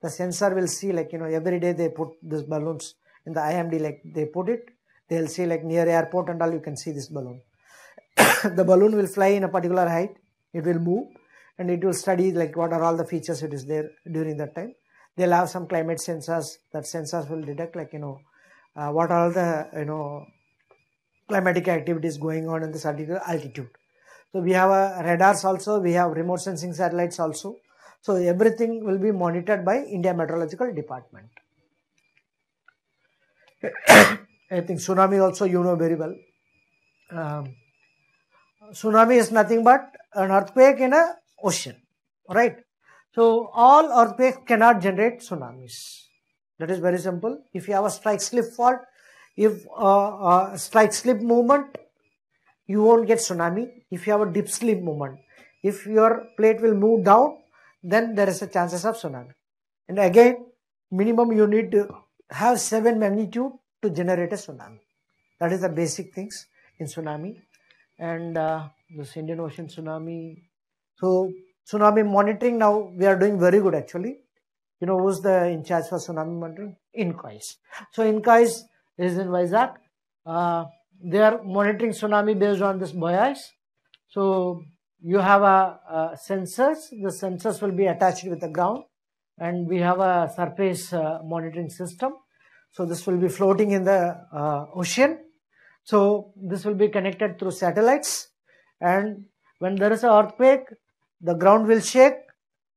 The sensor will see like you know every day they put these balloons in the IMD like they put it. They'll see like near airport and all you can see this balloon. the balloon will fly in a particular height, it will move and it will study like what are all the features it is there during that time. They'll have some climate sensors, that sensors will detect like, you know, uh, what are all the, you know, climatic activities going on in this altitude. So we have a radars also, we have remote sensing satellites also. So everything will be monitored by India Meteorological Department. I think tsunami also you know very well. Um, tsunami is nothing but an earthquake in a ocean, right? So all earthquakes cannot generate tsunamis. That is very simple. If you have a strike slip fault, if uh, strike slip movement, you won't get tsunami. If you have a dip slip movement, if your plate will move down, then there is a chances of tsunami. And again, minimum you need to have 7 magnitude to generate a tsunami. That is the basic things in tsunami and uh, this Indian Ocean tsunami. So tsunami monitoring now we are doing very good actually. You know who's the in charge for tsunami monitoring? INCOIS. So INCOIS is in Vizag. Uh, they are monitoring tsunami based on this buoys. So you have a, a, sensors. The sensors will be attached with the ground, and we have a surface uh, monitoring system. So this will be floating in the uh, ocean so this will be connected through satellites and when there is an earthquake, the ground will shake.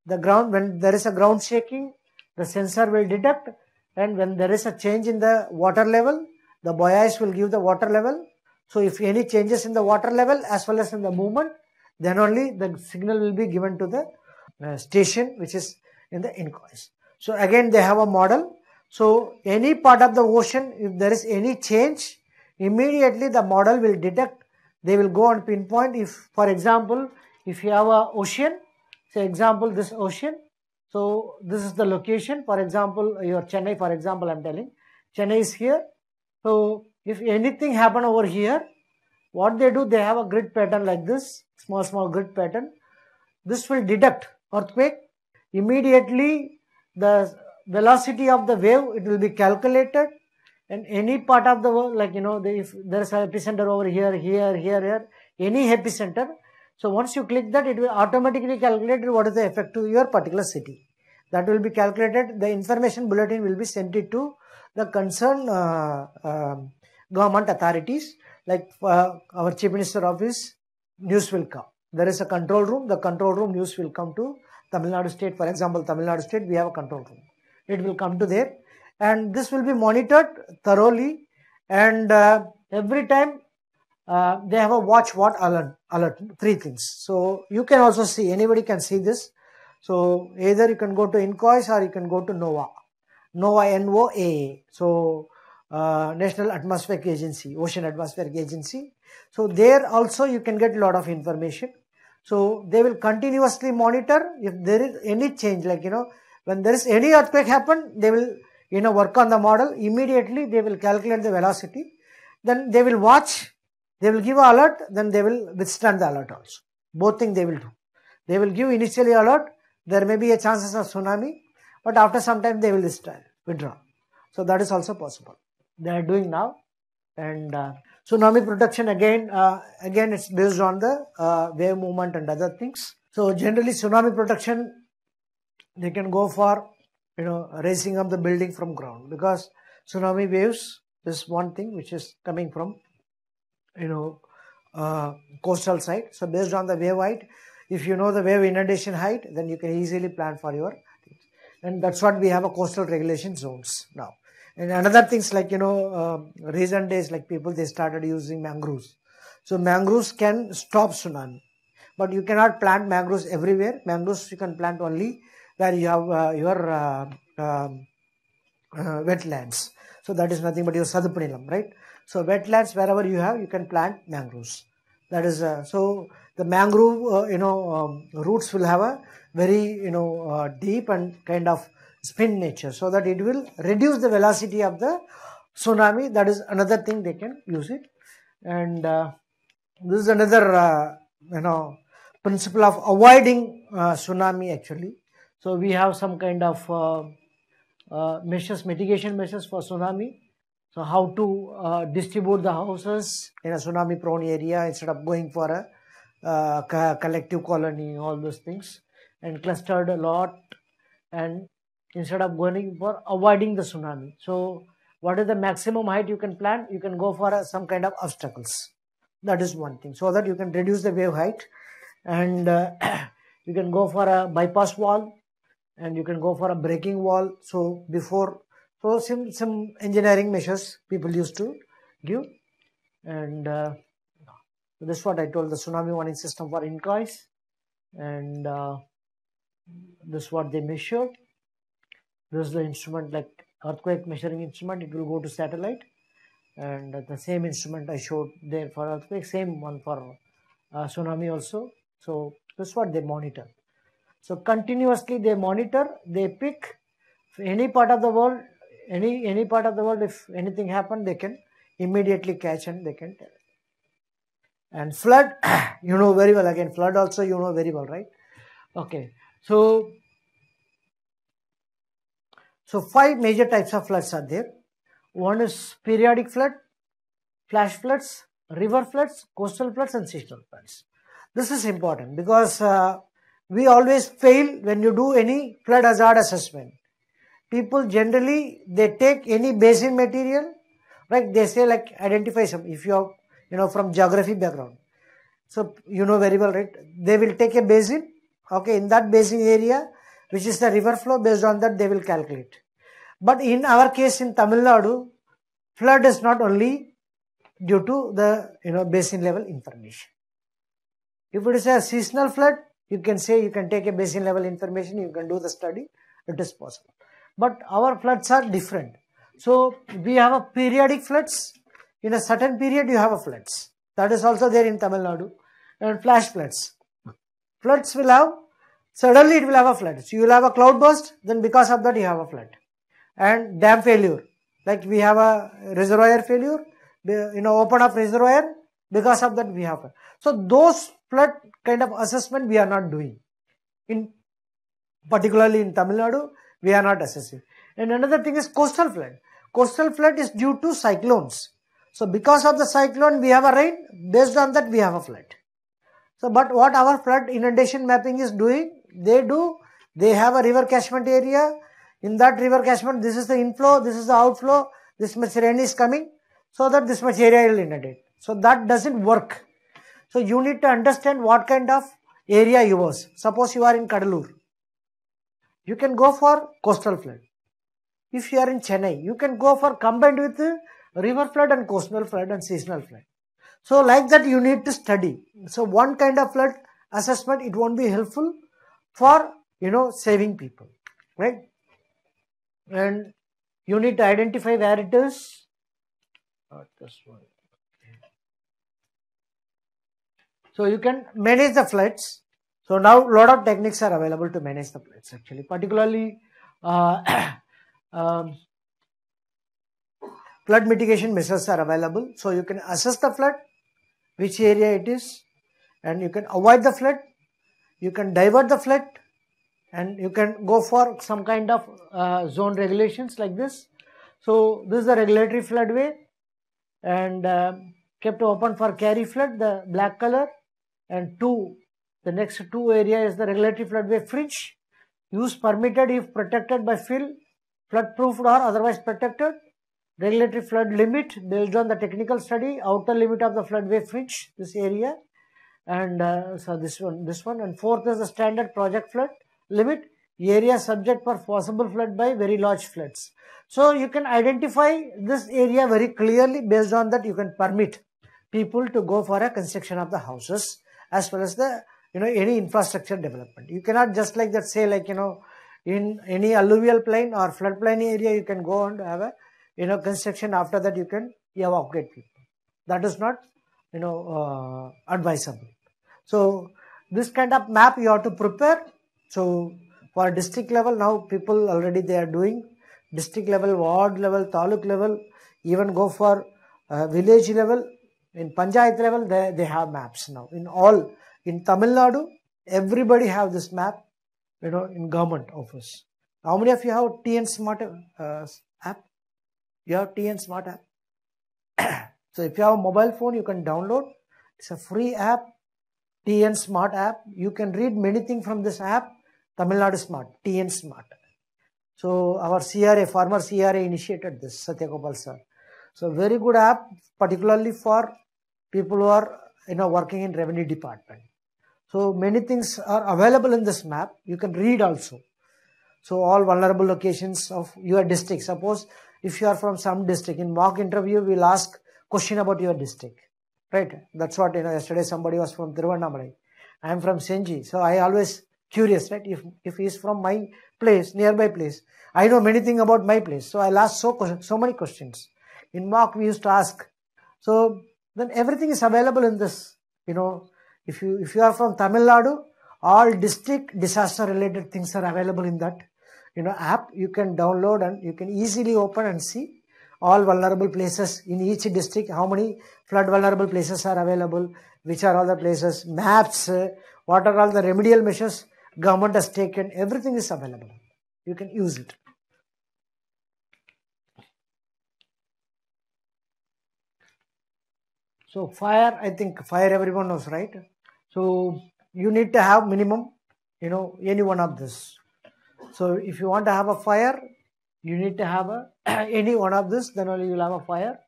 The ground, when there is a ground shaking, the sensor will detect and when there is a change in the water level, the buoys will give the water level. So if any changes in the water level as well as in the movement, then only the signal will be given to the uh, station which is in the INCOIS. So again they have a model. So any part of the ocean, if there is any change, immediately the model will detect. They will go and pinpoint if for example if you have a ocean say example this ocean. So this is the location. For example your chennai for example i'm telling. Chennai is here. So if anything happen over here what they do they have a grid pattern like this small small grid pattern. This will detect earthquake. Immediately the velocity of the wave it will be calculated. And any part of the world like you know the, if there is an epicenter over here here here here any epicenter. So once you click that it will automatically calculate what is the effect to your particular city. That will be calculated. The information bulletin will be sent it to the concerned uh, uh, government authorities like uh, our chief minister office news will come. There is a control room. The control room news will come to tamil nadu state. For example tamil nadu state we have a control room. It will come to there. And this will be monitored thoroughly. And uh, every time uh, they have a watch what alert alert three things. So you can also see anybody can see this. So either you can go to INCOIS or you can go to NOAA NOAA N-O-A so uh, National Atmospheric Agency Ocean Atmospheric Agency so there also you can get a lot of information. So they will continuously monitor if there is any change. Like you know when there is any earthquake happen they will you know work on the model. Immediately they will calculate the velocity. Then they will watch. They will give alert. Then they will withstand the alert also. Both things they will do. They will give initially alert. There may be a chances of tsunami but after some time they will withdraw. So that is also possible. They are doing now. And uh, tsunami protection again uh, again it's based on the uh, wave movement and other things so generally tsunami protection they can go for you know, raising up the building from ground because tsunami waves is one thing which is coming from, you know, uh, coastal side. So based on the wave height, if you know the wave inundation height, then you can easily plan for your and that's what we have a coastal regulation zones now. And another things like you know uh, recent days like people they started using mangroves. So mangroves can stop tsunami, but you cannot plant mangroves everywhere. Mangroves you can plant only where you have uh, your uh, um, uh, wetlands. So that is nothing but your Sadupanilam, right? So wetlands wherever you have, you can plant mangroves. That is uh, so the mangrove, uh, you know, um, roots will have a very you know deep and kind of spin nature, so that it will reduce the velocity of the tsunami. That is another thing they can use it, and uh, this is another uh, you know principle of avoiding uh, tsunami actually. So we have some kind of uh, uh, measures, mitigation measures for tsunami. So how to uh, distribute the houses in a tsunami prone area instead of going for a co- collective colony, all those things, and clustered a lot, and instead of going for avoiding the tsunami. So what is the maximum height you can plan? You can go for a, some kind of obstacles. That is one thing, so that you can reduce the wave height, and uh, you can go for a bypass wall and you can go for a breaking wall. So before, so some some engineering measures people used to give, and uh, this is what I told the tsunami warning system for INCOIS, and uh, this is what they measured. This is the instrument like earthquake measuring instrument. It will go to satellite, and the same instrument I showed there for earthquake, same one for uh, tsunami also. So this is what they monitor. So continuously they monitor, they pick any part of the world, any any part of the world. If anything happen, they can immediately catch and they can tell. And flood, you know very well. Again, flood also you know very well, right? Okay, so so five major types of floods are there. One is periodic flood, flash floods, river floods, coastal floods, and seasonal floods. This is important because uh, we always fail when you do any flood hazard assessment. People generally they take any basin material, right? They say like identify some. If you are you know from geography background, so you know very well, right? They will take a basin, okay, in that basin area, which is the river flow. Based on that, they will calculate. But in our case in Tamil Nadu, flood is not only due to the you know basin level information. If it is a seasonal flood, you can say you can take a basin level information, you can do the study, it is possible. But our floods are different. So we have a periodic floods. In a certain period, you have a floods. That is also there in Tamil Nadu. And flash floods. Floods will have, suddenly it will have a flood. So you will have a cloud burst, then because of that you have a flood. And dam failure. Like we have a reservoir failure, you know, open up reservoir, because of that we have. So those flood kind of assessment we are not doing. In particularly in Tamil Nadu, we are not assessing. And another thing is coastal flood. Coastal flood is due to cyclones. So because of the cyclone, we have a rain. Based on that, we have a flood. So, but what our flood inundation mapping is doing, they do, they have a river catchment area. In that river catchment, this is the inflow, this is the outflow, this much rain is coming, so that this much area will inundate. So that doesn't work. So you need to understand what kind of area you was. Suppose you are in Cuddalore. You can go for coastal flood. If you are in Chennai, you can go for combined with river flood and coastal flood and seasonal flood. So like that you need to study. So one kind of flood assessment, it won't be helpful for, you know, saving people, right? And you need to identify where it is. Not this one. So you can manage the floods. So now a lot of techniques are available to manage the floods actually, particularly uh, um, flood mitigation measures are available. So you can assess the flood, which area it is, and you can avoid the flood, you can divert the flood, and you can go for some kind of uh, zone regulations like this. So this is the regulatory floodway, and uh, kept open for carry flood, the black color, and two, the next two area is the regulatory floodway fringe. Use permitted if protected by fill, flood proofed or otherwise protected. Regulatory flood limit based on the technical study, outer limit of the floodway fringe, this area, and uh, so this one, this one, and fourth is the standard project flood limit, area subject for possible flood by very large floods. So you can identify this area very clearly based on that you can permit people to go for a construction of the houses as well as the you know any infrastructure development. You cannot just like that say like you know in any alluvial plain or floodplain area you can go and have a you know construction after that you can evacuate people. That is not you know uh, advisable. So this kind of map you have to prepare. So for district level now people already they are doing district level, ward level, taluk level, even go for uh, village level. In Panchayat level, they, they have maps now. In all, in Tamil Nadu, everybody have this map, you know, in government office. How many of you have TN Smart uh, app? You have TN Smart app. so if you have a mobile phone, you can download. It's a free app, TN Smart app. You can read many things from this app. Tamil Nadu Smart, TN Smart. So our CRA, former CRA initiated this, Satya Gopal sir. So very good app, particularly for people who are you know working in revenue department. So many things are available in this map. You can read also. So all vulnerable locations of your district. Suppose if you are from some district, in mock interview we'll ask question about your district. Right? That's what you know. Yesterday somebody was from Tiruvannamalai. I am from Senji. So I always curious, right? If if he is from my place, nearby place, I know many things about my place. So I'll ask so so many questions. In mock we used to ask. So then everything is available in this. You know, if you if you are from Tamil Nadu, all district disaster related things are available in that you know app. You can download and you can easily open and see all vulnerable places in each district. How many flood vulnerable places are available? Which are all the places? Maps. Uh, what are all the remedial measures government has taken? Everything is available. You can use it. So fire, I think fire everyone knows, right? So you need to have minimum, you know, any one of this. So if you want to have a fire, you need to have a any one of this, then only you'll have a fire.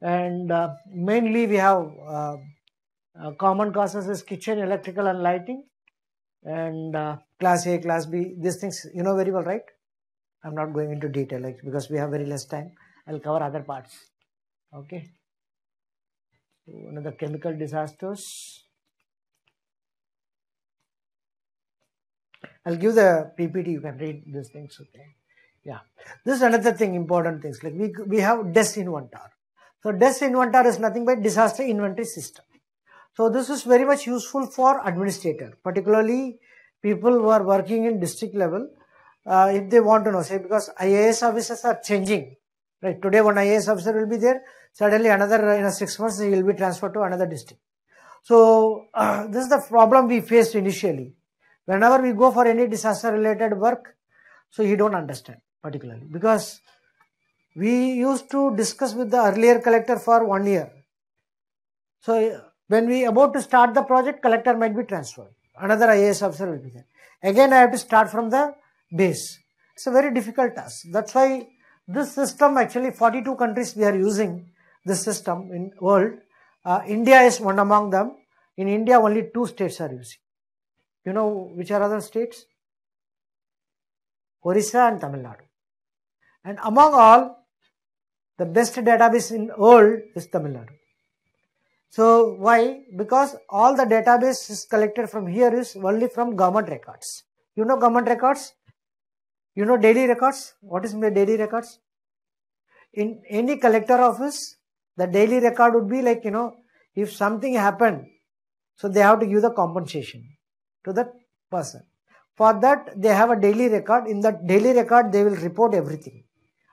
And uh, mainly we have uh, uh, common causes is kitchen, electrical and lighting. And uh, class A, class B, these things you know very well, right? I'm not going into detail like, because we have very less time. I'll cover other parts. Okay. So another chemical disasters. I'll give the PPT. You can read these things. Okay. Yeah. This is another thing, important things. Like we, we have DesInventar. So DesInventar is nothing but disaster inventory system. So this is very much useful for administrator, particularly people who are working in district level. Uh, if they want to know, say because IAS officers are changing. Right. Today one IAS officer will be there. Suddenly another in a six months he will be transferred to another district. So uh, this is the problem we faced initially. Whenever we go for any disaster related work, so he don't understand particularly because we used to discuss with the earlier collector for one year. So when we about to start the project, collector might be transferred. Another IAS officer will be there. Again, I have to start from the base. It's a very difficult task. That's why this system actually 42 countries we are using this system in world. Uh, India is one among them. In India, only two states are using. You know which are other states? Orissa and Tamil Nadu. And among all, the best database in world is Tamil Nadu. So why? Because all the database is collected from here is only from government records. You know government records? You know daily records? What is the daily records? In any collector office, the daily record would be like, you know, if something happened, so they have to give the compensation to the person. For that, they have a daily record. In that daily record, they will report everything.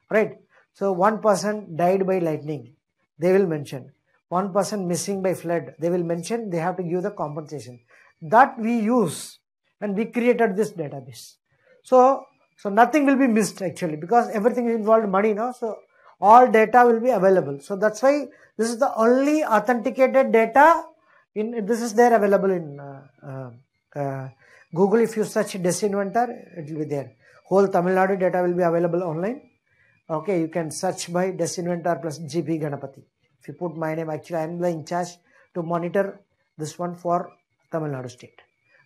Right? So, one person died by lightning. They will mention. One person missing by flood. They will mention. They have to give the compensation. That we use and we created this database. So, so nothing will be missed actually because everything is involved money now. So, all data will be available. So, that's why this is the only authenticated data in this is there available in uh, uh, uh, Google, if you search DesInventar, it will be there. Whole Tamil Nadu data will be available online. Okay, you can search by DesInventar plus GP Ganapathy. If you put my name, actually I am the in charge to monitor this one for Tamil Nadu state.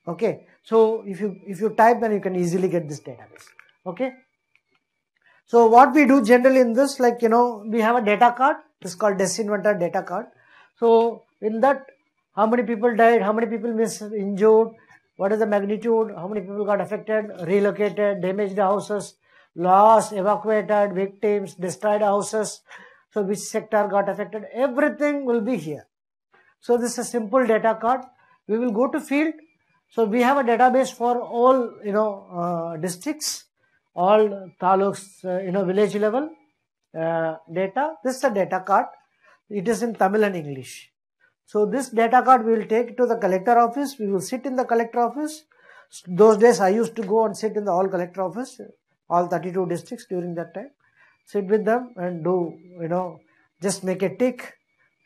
Okay, so if you if you type then you can easily get this database. Okay. So what we do generally in this, like you know, we have a data card. It's called DesInventar data card. So in that, how many people died, how many people miss injured, what is the magnitude, how many people got affected, relocated, damaged houses, lost, evacuated, victims, destroyed houses. So which sector got affected, everything will be here. So this is a simple data card. We will go to field. So we have a database for all, you know, uh, districts, all taluks, uh, you know, village level uh, data. This is a data card. It is in Tamil and English. So this data card we will take to the collector office. We will sit in the collector office. Those days I used to go and sit in the all collector office, all 32 districts during that time. Sit with them and do, you know, just make a tick,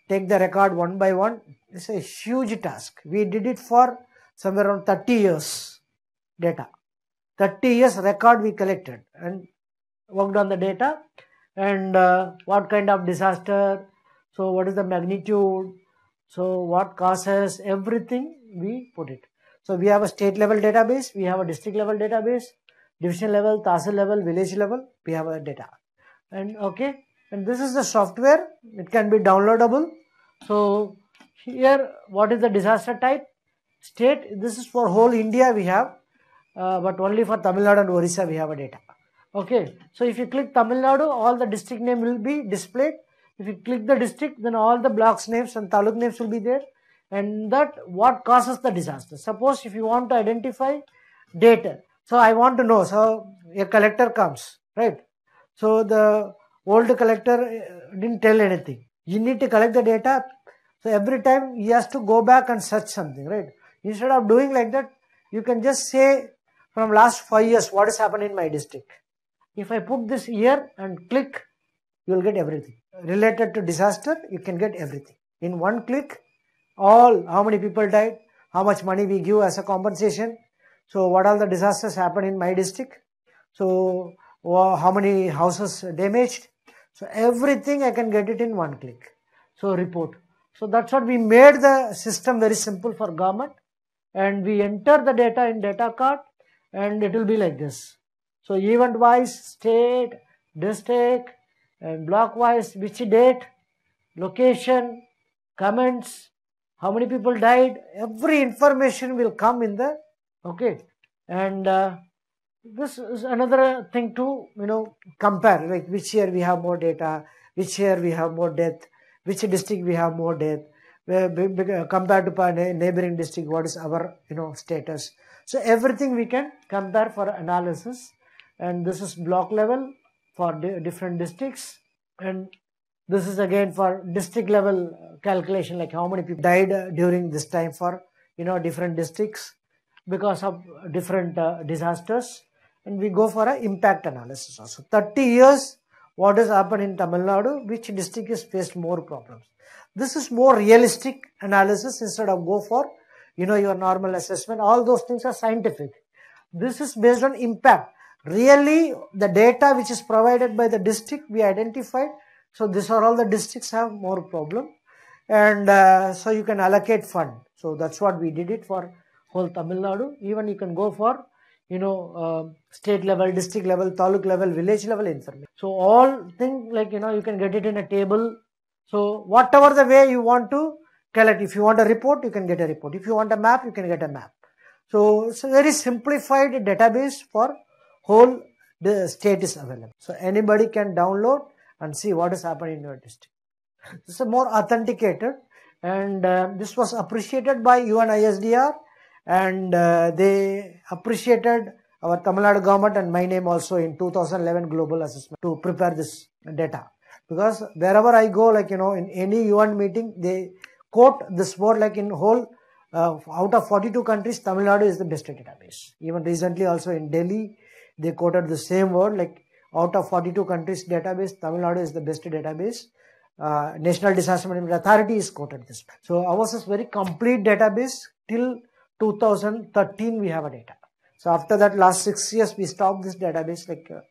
take the record one by one. It's a huge task. We did it for somewhere around 30 years data. 30 years record we collected and worked on the data and uh, what kind of disaster, so what is the magnitude, so what causes, everything we put it. So we have a state level database, we have a district level database, division level, tahsil level, village level, we have a data. And okay, and this is the software, it can be downloadable. So here, what is the disaster type? State, this is for whole India we have, uh, but only for Tamil Nadu and Orissa we have a data. Okay, so if you click Tamil Nadu, all the district name will be displayed. If you click the district, then all the blocks names and taluk names will be there. And that what causes the disaster. Suppose if you want to identify data, so I want to know, so a collector comes, right? So the old collector uh, didn't tell anything. You need to collect the data. So every time he has to go back and search something, right? Instead of doing like that, you can just say from last five years what has happened in my district. If I put this here and click, you will get everything. Related to disaster, you can get everything. In one click, all how many people died, how much money we give as a compensation. So what all the disasters happened in my district. So how many houses damaged. So everything I can get it in one click. So report. So that's what we made the system very simple for government and we enter the data in data card and it will be like this. So event wise, state, district and block wise, which date, location, comments, how many people died, every information will come in the, okay. And uh, this is another thing to, you know, compare, like which year we have more data, which year we have more death, which district we have more death, compared to neighboring district, what is our, you know, status. So everything we can compare for analysis. And this is block level for different districts. And this is again for district level calculation like how many people died during this time for you know different districts because of different uh, disasters and we go for an impact analysis also. 30 years what has happened in Tamil Nadu which district has faced more problems? This is more realistic analysis instead of go for you know your normal assessment. All those things are scientific. This is based on impact. Really the data which is provided by the district we identified. So these are all the districts have more problem. And uh, so you can allocate fund. So that's what we did it for whole Tamil Nadu. Even you can go for you know uh, state level district level taluk level village level information. So all thing like you know you can get it in a table. So whatever the way you want to collect if you want a report you can get a report. If you want a map you can get a map. So it's a very simplified database for whole the state is available. So anybody can download and see what is happening in your district. This is more authenticated and uh, this was appreciated by UNISDR and uh, they appreciated our Tamil Nadu government and my name also in 2011 global assessment to prepare this data because wherever I go like you know in any UN meeting they quote this word like in whole uh, out of 42 countries Tamil Nadu is the best database even recently also in Delhi they quoted the same word like out of 42 countries database, Tamil Nadu is the best database. Uh, National Disaster Management Authority is quoted this. So ours is very complete database till 2013 we have a data. So after that last six years we stopped this database like uh,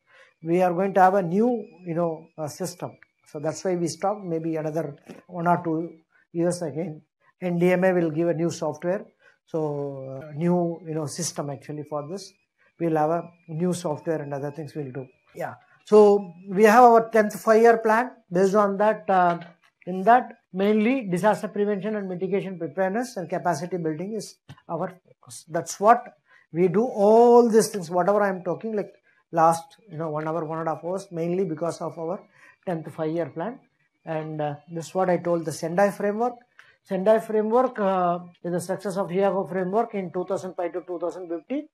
we are going to have a new, you know, uh, system. So that's why we stopped. Maybe another one or two years again, NDMA will give a new software. So uh, new, you know, system actually for this. We'll have a new software and other things we'll do. Yeah. So we have our 10th five-year plan. Based on that, uh, in that mainly disaster prevention and mitigation preparedness and capacity building is our focus. That's what we do. All these things, whatever I am talking, like last, you know, one hour, one and a half hours, mainly because of our 10th five-year plan. And uh, this is what I told the Sendai framework. Sendai framework uh, is the success of Hyogo framework in 2005 to 2015.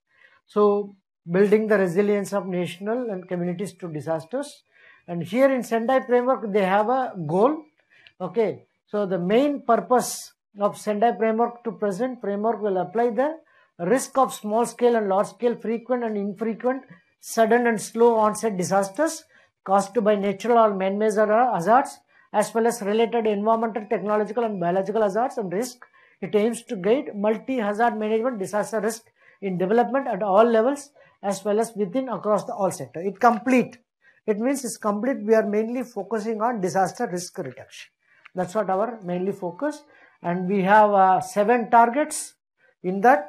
So building the resilience of national and communities to disasters. And here in Sendai framework, they have a goal. Okay. So the main purpose of Sendai framework to present framework will apply the risk of small scale and large scale frequent and infrequent sudden and slow onset disasters caused by natural or man-made hazards as well as related environmental, technological and biological hazards and risk. It aims to guide multi-hazard management disaster risk in development at all levels as well as within across the all sector. It complete. It means it's complete. We are mainly focusing on disaster risk reduction. That's what our mainly focus. And we have uh, seven targets in that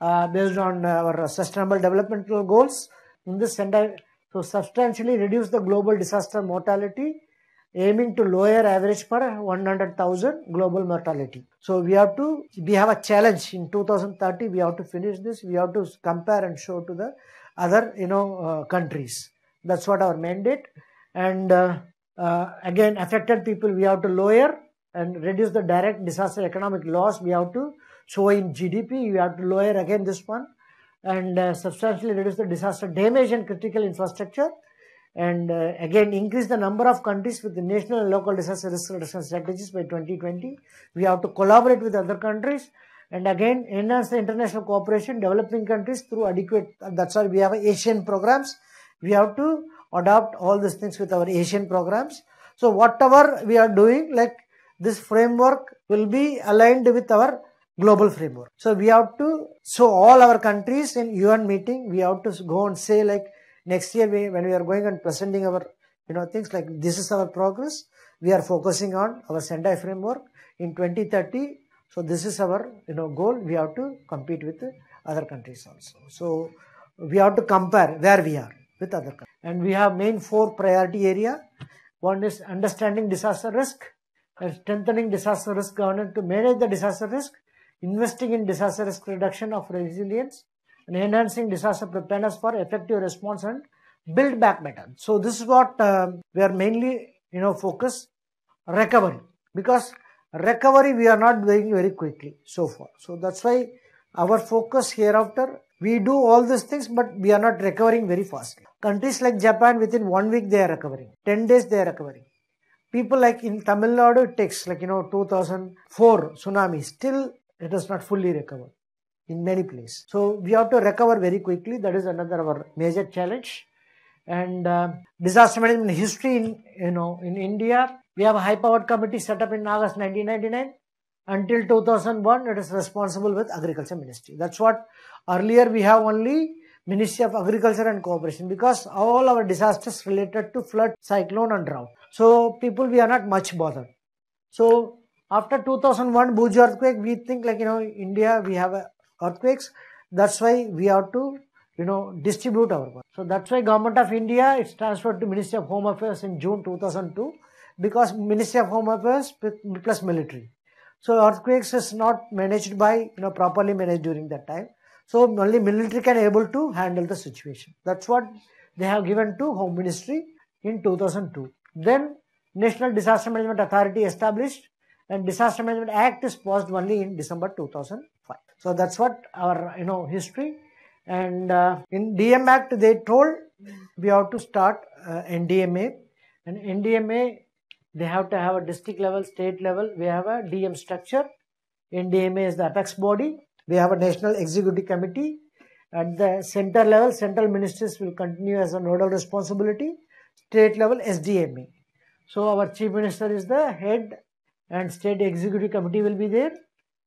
uh, based on our sustainable developmental goals. In this, center so substantially reduce the global disaster mortality aiming to lower average per 100,000 global mortality. So we have to, we have a challenge in 2030, we have to finish this, we have to compare and show to the other, you know, uh, countries. That's what our mandate. And uh, uh, again, affected people, we have to lower and reduce the direct disaster economic loss. We have to show in GDP, we have to lower again this one and uh, substantially reduce the disaster damage and critical infrastructure and uh, again increase the number of countries with the national and local disaster risk reduction strategies by 2020. We have to collaborate with other countries and again enhance the international cooperation developing countries through adequate that's why we have Asian programs. We have to adopt all these things with our Asian programs. So whatever we are doing like this framework will be aligned with our global framework. So we have to so all our countries in UN meeting we have to go and say like next year we, when we are going and presenting our you know things like this is our progress. We are focusing on our sendai framework in 2030 so this is our you know goal. We have to compete with other countries also. So we have to compare where we are with other countries and we have main four priority area one is understanding disaster risk and strengthening disaster risk governance to manage the disaster risk investing in disaster risk reduction of resilience and enhancing disaster preparedness for effective response and build back better. So this is what uh, we are mainly, you know, focus recovery because recovery we are not doing very quickly so far. So that's why our focus hereafter we do all these things but we are not recovering very fast. Countries like Japan within one week they are recovering, 10 days they are recovering. People like in Tamil Nadu it takes like you know 2004 tsunami still it is not fully recovered in many places. So we have to recover very quickly. That is another our major challenge. And uh, disaster management history in you know in India, we have a high powered committee set up in August 1999. Until 2001, it is responsible with Agriculture Ministry. That's what earlier we have only Ministry of Agriculture and Cooperation because all our disasters related to flood, cyclone and drought. So people we are not much bothered. So after 2001 Bhuj earthquake, we think like you know India we have earthquakes. That's why we have to, you know, distribute our work. So that's why Government of India is transferred to Ministry of Home Affairs in June 2002 because Ministry of Home Affairs plus military. So earthquakes is not managed by, you know, properly managed during that time. So only military can able to handle the situation. That's what they have given to Home Ministry in 2002. Then National Disaster Management Authority established and Disaster Management Act is passed only in December 2005. So that's what our you know history. And uh, in DM Act they told we have to start uh, NDMA and NDMA they have to have a district level, state level. We have a DM structure. NDMA is the apex body. We have a national executive committee. At the center level, central ministries will continue as a nodal responsibility. State level, SDMA. So our chief minister is the head and state executive committee will be there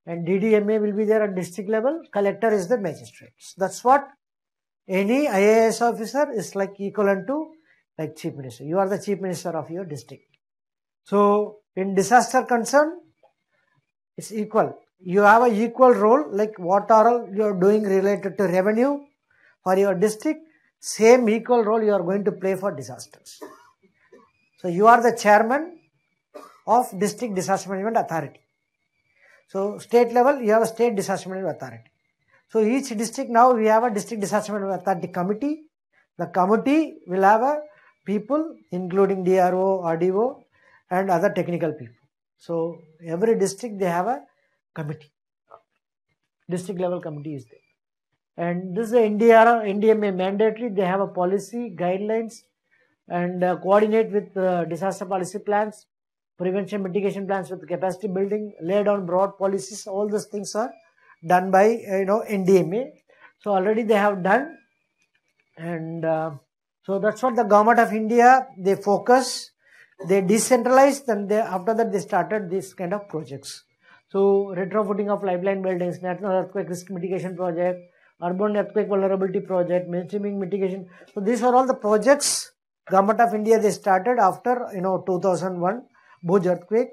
and DDMA will be there at district level. Collector is the magistrate. That's what any IAS officer is like equivalent to like chief minister. You are the chief minister of your district. So in disaster concern, it's equal. You have a equal role like what are you are doing related to revenue for your district, same equal role you are going to play for disasters. So you are the chairman of district disaster management authority. So state level you have a state disaster management authority. So each district now we have a district disaster management authority committee. The committee will have a people including DRO, RDO and other technical people. So every district they have a committee. District level committee is there. And this is the NDR, NDMA mandatory. They have a policy, guidelines and uh, coordinate with uh, disaster policy plans, prevention mitigation plans with capacity building, lay down broad policies. All those things are done by you know NDMA. So already they have done and uh, so that's what the government of India they focus they decentralized and they, after that they started this kind of projects. So retrofitting of lifeline buildings, national earthquake risk mitigation project, urban earthquake vulnerability project, mainstreaming mitigation. So these are all the projects government of India they started after you know 2001 Bhuj earthquake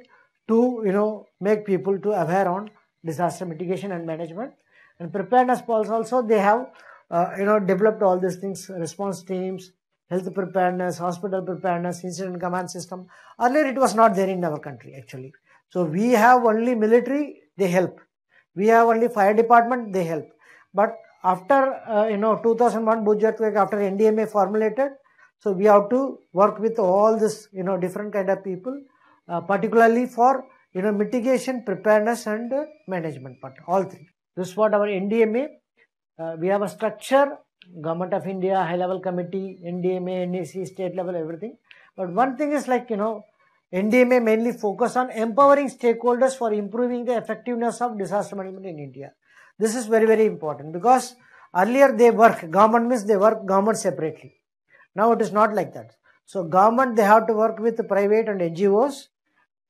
to you know make people to aware on disaster mitigation and management and preparedness policy also they have uh, you know developed all these things response teams health preparedness, hospital preparedness, incident command system. Earlier it was not there in our country actually. So we have only military, they help. We have only fire department, they help. But after uh, you know 2001 Bhuj earthquake, after NDMA formulated, so we have to work with all this you know different kind of people, uh, particularly for you know mitigation, preparedness and uh, management part, all three. This is what our NDMA. Uh, we have a structure government of India, high level committee, NDMA, NEC, state level, everything. But one thing is like, you know, NDMA mainly focus on empowering stakeholders for improving the effectiveness of disaster management in India. This is very, very important because earlier they work, government means they work government separately. Now it is not like that. So government, they have to work with the private and NGOs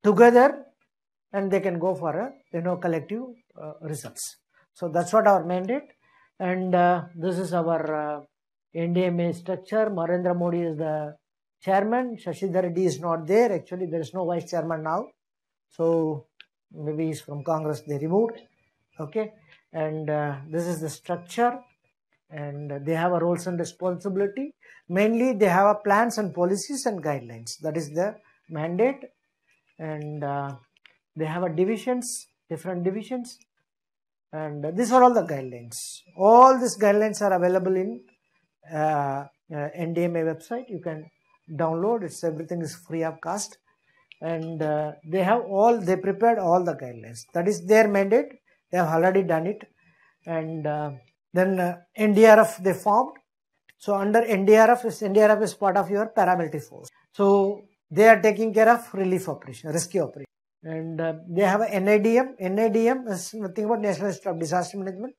together and they can go for a, you know, collective uh, results. So that's what our mandate and uh, this is our uh, NDMA structure. Narendra Modi is the chairman. Shashidhar Reddy is not there. Actually, there is no vice chairman now. So maybe he's from Congress. They removed. Okay, and uh, this is the structure, and they have a roles and responsibility. Mainly, they have a plans and policies and guidelines. That is the mandate, and uh, they have a divisions, different divisions and these are all the guidelines. All these guidelines are available in uh, uh, NDMA website. You can download. It's everything is free of cost, and uh, they have all they prepared all the guidelines. That is their mandate. They have already done it, and uh, then uh, NDRF they formed. So under NDRF is NDRF is part of your paramilitary force. So they are taking care of relief operation, rescue operation and uh, they have a NIDM. NIDM is nothing but National Institute of Disaster Management.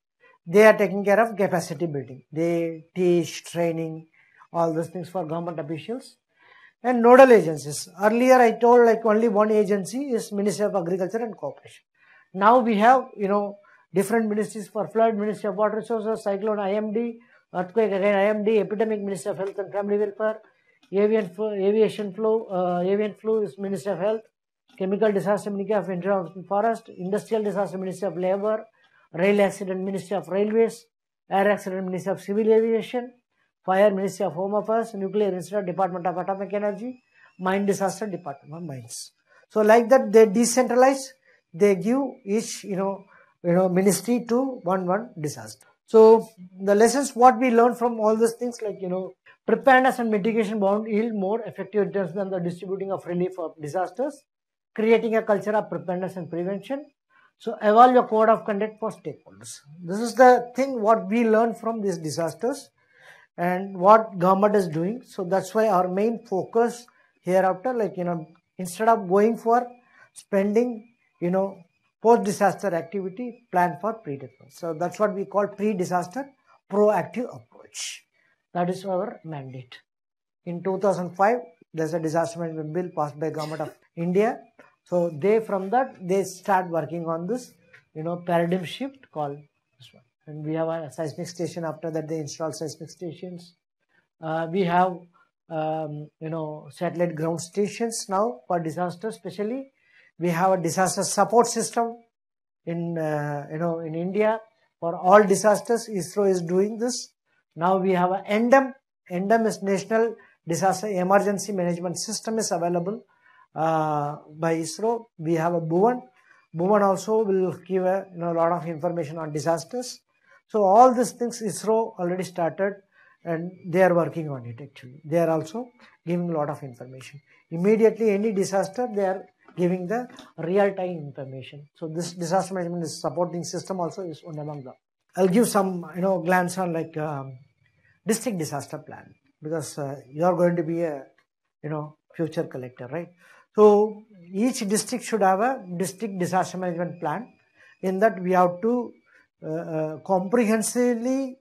They are taking care of capacity building. They teach training, all those things for government officials. And nodal agencies. Earlier I told like only one agency is Ministry of Agriculture and Cooperation. Now we have, you know, different ministries for flood, Ministry of Water Resources, Cyclone, IMD, earthquake again, IMD, Epidemic, Ministry of Health and Family Welfare, avian, aviation flow, uh, avian flu is Ministry of Health, Chemical Disaster Ministry of International Forest, Industrial Disaster Ministry of Labor, Rail Accident Ministry of Railways, Air Accident Ministry of Civil Aviation, Fire Ministry of Home Affairs, Nuclear Incident Department of Atomic Energy, Mine Disaster Department of Mines. So like that they decentralize, they give each you know you know ministry to one one disaster. So the lessons what we learn from all these things like you know preparedness and mitigation bound yield more effective returns than the distributing of relief of disasters creating a culture of preparedness and prevention. So evolve your code of conduct for stakeholders. This is the thing what we learn from these disasters and what government is doing. So that's why our main focus hereafter, like, you know, instead of going for spending, you know, post-disaster activity, plan for pre-disaster. So that's what we call pre-disaster proactive approach. That is our mandate. In 2005, there's a disaster management bill passed by government of India. So they from that they start working on this, you know, paradigm shift called this one. And we have a seismic station. After that, they install seismic stations. Uh, we have um, you know, satellite ground stations now for disaster, especially. We have a disaster support system in, uh, you know, in India for all disasters. ISRO is doing this. Now we have a NDEM. NDEM is National Disaster Emergency Management System is available uh, by ISRO. We have a BHUVAN. BHUVAN also will give a you know, lot of information on disasters. So all these things ISRO already started and they are working on it actually. They are also giving a lot of information. Immediately any disaster they are giving the real-time information. So this disaster management is supporting system also is one among them. I'll give some you know glance on like um, district disaster plan because uh, you are going to be a you know future collector right. So each district should have a district disaster management plan. In that we have to uh, uh, comprehensively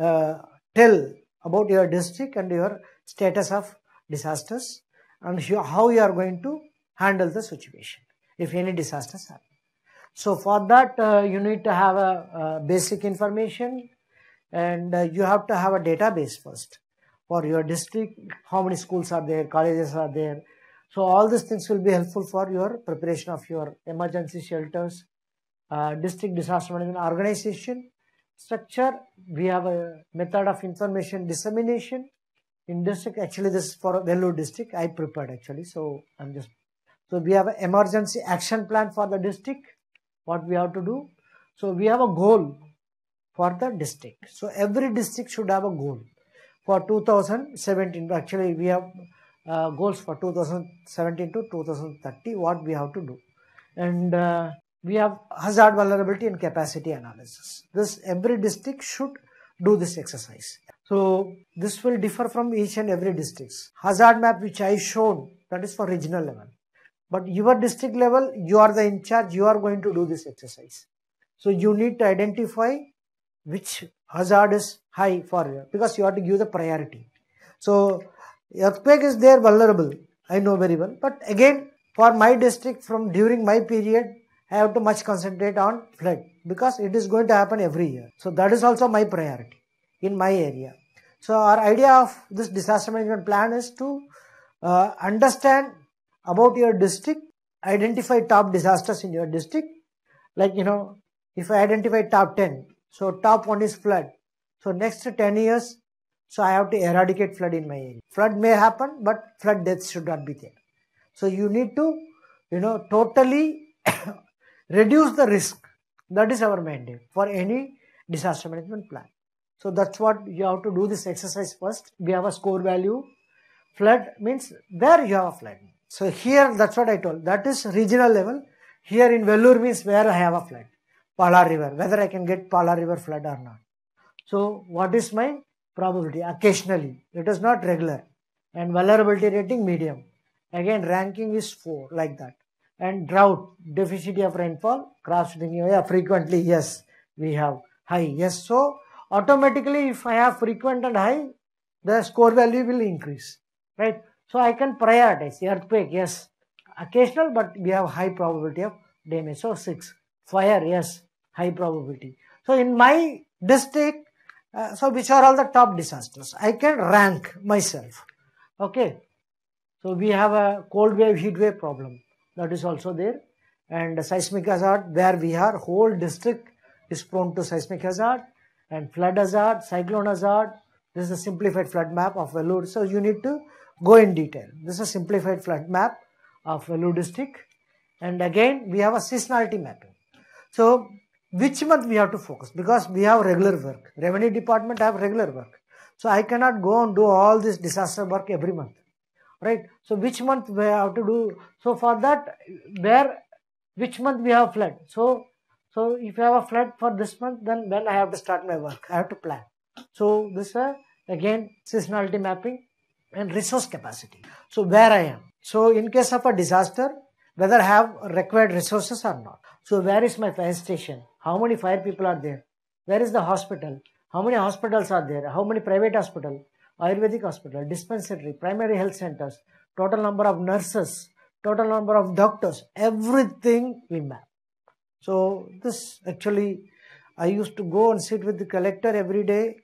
uh, tell about your district and your status of disasters and how you are going to handle the situation if any disasters happen. So for that uh, you need to have a, a basic information and uh, you have to have a database first for your district, how many schools are there, colleges are there. So all these things will be helpful for your preparation of your emergency shelters, uh, district disaster management organization structure. We have a method of information dissemination in district. Actually, this is for Vellore district. I prepared actually, so I'm just so we have an emergency action plan for the district. What we have to do? So we have a goal for the district. So every district should have a goal for 2017. Actually, we have uh, goals for 2017 to 2030. What we have to do, and uh, we have hazard vulnerability and capacity analysis. This every district should do this exercise. So this will differ from each and every district. Hazard map which I shown that is for regional level. But your district level, you are the in charge, you are going to do this exercise. So you need to identify which hazard is high for you because you have to give the priority. So earthquake is there vulnerable, I know very well. But again, for my district from during my period, I have to much concentrate on flood because it is going to happen every year. So that is also my priority in my area. So our idea of this disaster management plan is to uh, understand about your district, identify top disasters in your district. Like, you know, if I identify top 10, so top one is flood. So next 10 years, so I have to eradicate flood in my area. Flood may happen, but flood deaths should not be there. So you need to, you know, totally reduce the risk. That is our mandate for any disaster management plan. So that's what you have to do this exercise first. We have a score value. Flood means there you have a flood. So here that's what I told. That is regional level. Here in Vellore means where I have a flood. Palar River, whether I can get Palar River flood or not. So what is my probability? Occasionally. It is not regular. And vulnerability rating medium. Again ranking is 4 like that and drought, deficit of rainfall, cross yeah, frequently, yes, we have high, yes. So, automatically if I have frequent and high, the score value will increase, right? So, I can prioritize earthquake, yes, occasional, but we have high probability of damage. So, 6. Fire, yes, high probability. So, in my district, uh, so which are all the top disasters? I can rank myself, okay? So, we have a cold wave, heat wave problem that is also there and seismic hazard where we are whole district is prone to seismic hazard and flood hazard, cyclone hazard. This is a simplified flood map of Vellore. So you need to go in detail. This is a simplified flood map of Vellore district. And again, we have a seasonality mapping. So which month we have to focus? Because we have regular work. Revenue department have regular work. So I cannot go and do all this disaster work every month. Right? So which month we have to do? So for that where which month we have flood? So so if you have a flood for this month then when i have to start my work. I have to plan. So this uh, again seasonality mapping and resource capacity. So where i am? So in case of a disaster whether i have required resources or not. So where is my fire station? How many fire people are there? Where is the hospital? How many hospitals are there? How many private hospital? Ayurvedic hospital, dispensary, primary health centers, total number of nurses, total number of doctors, everything we map. So this actually, I used to go and sit with the collector every day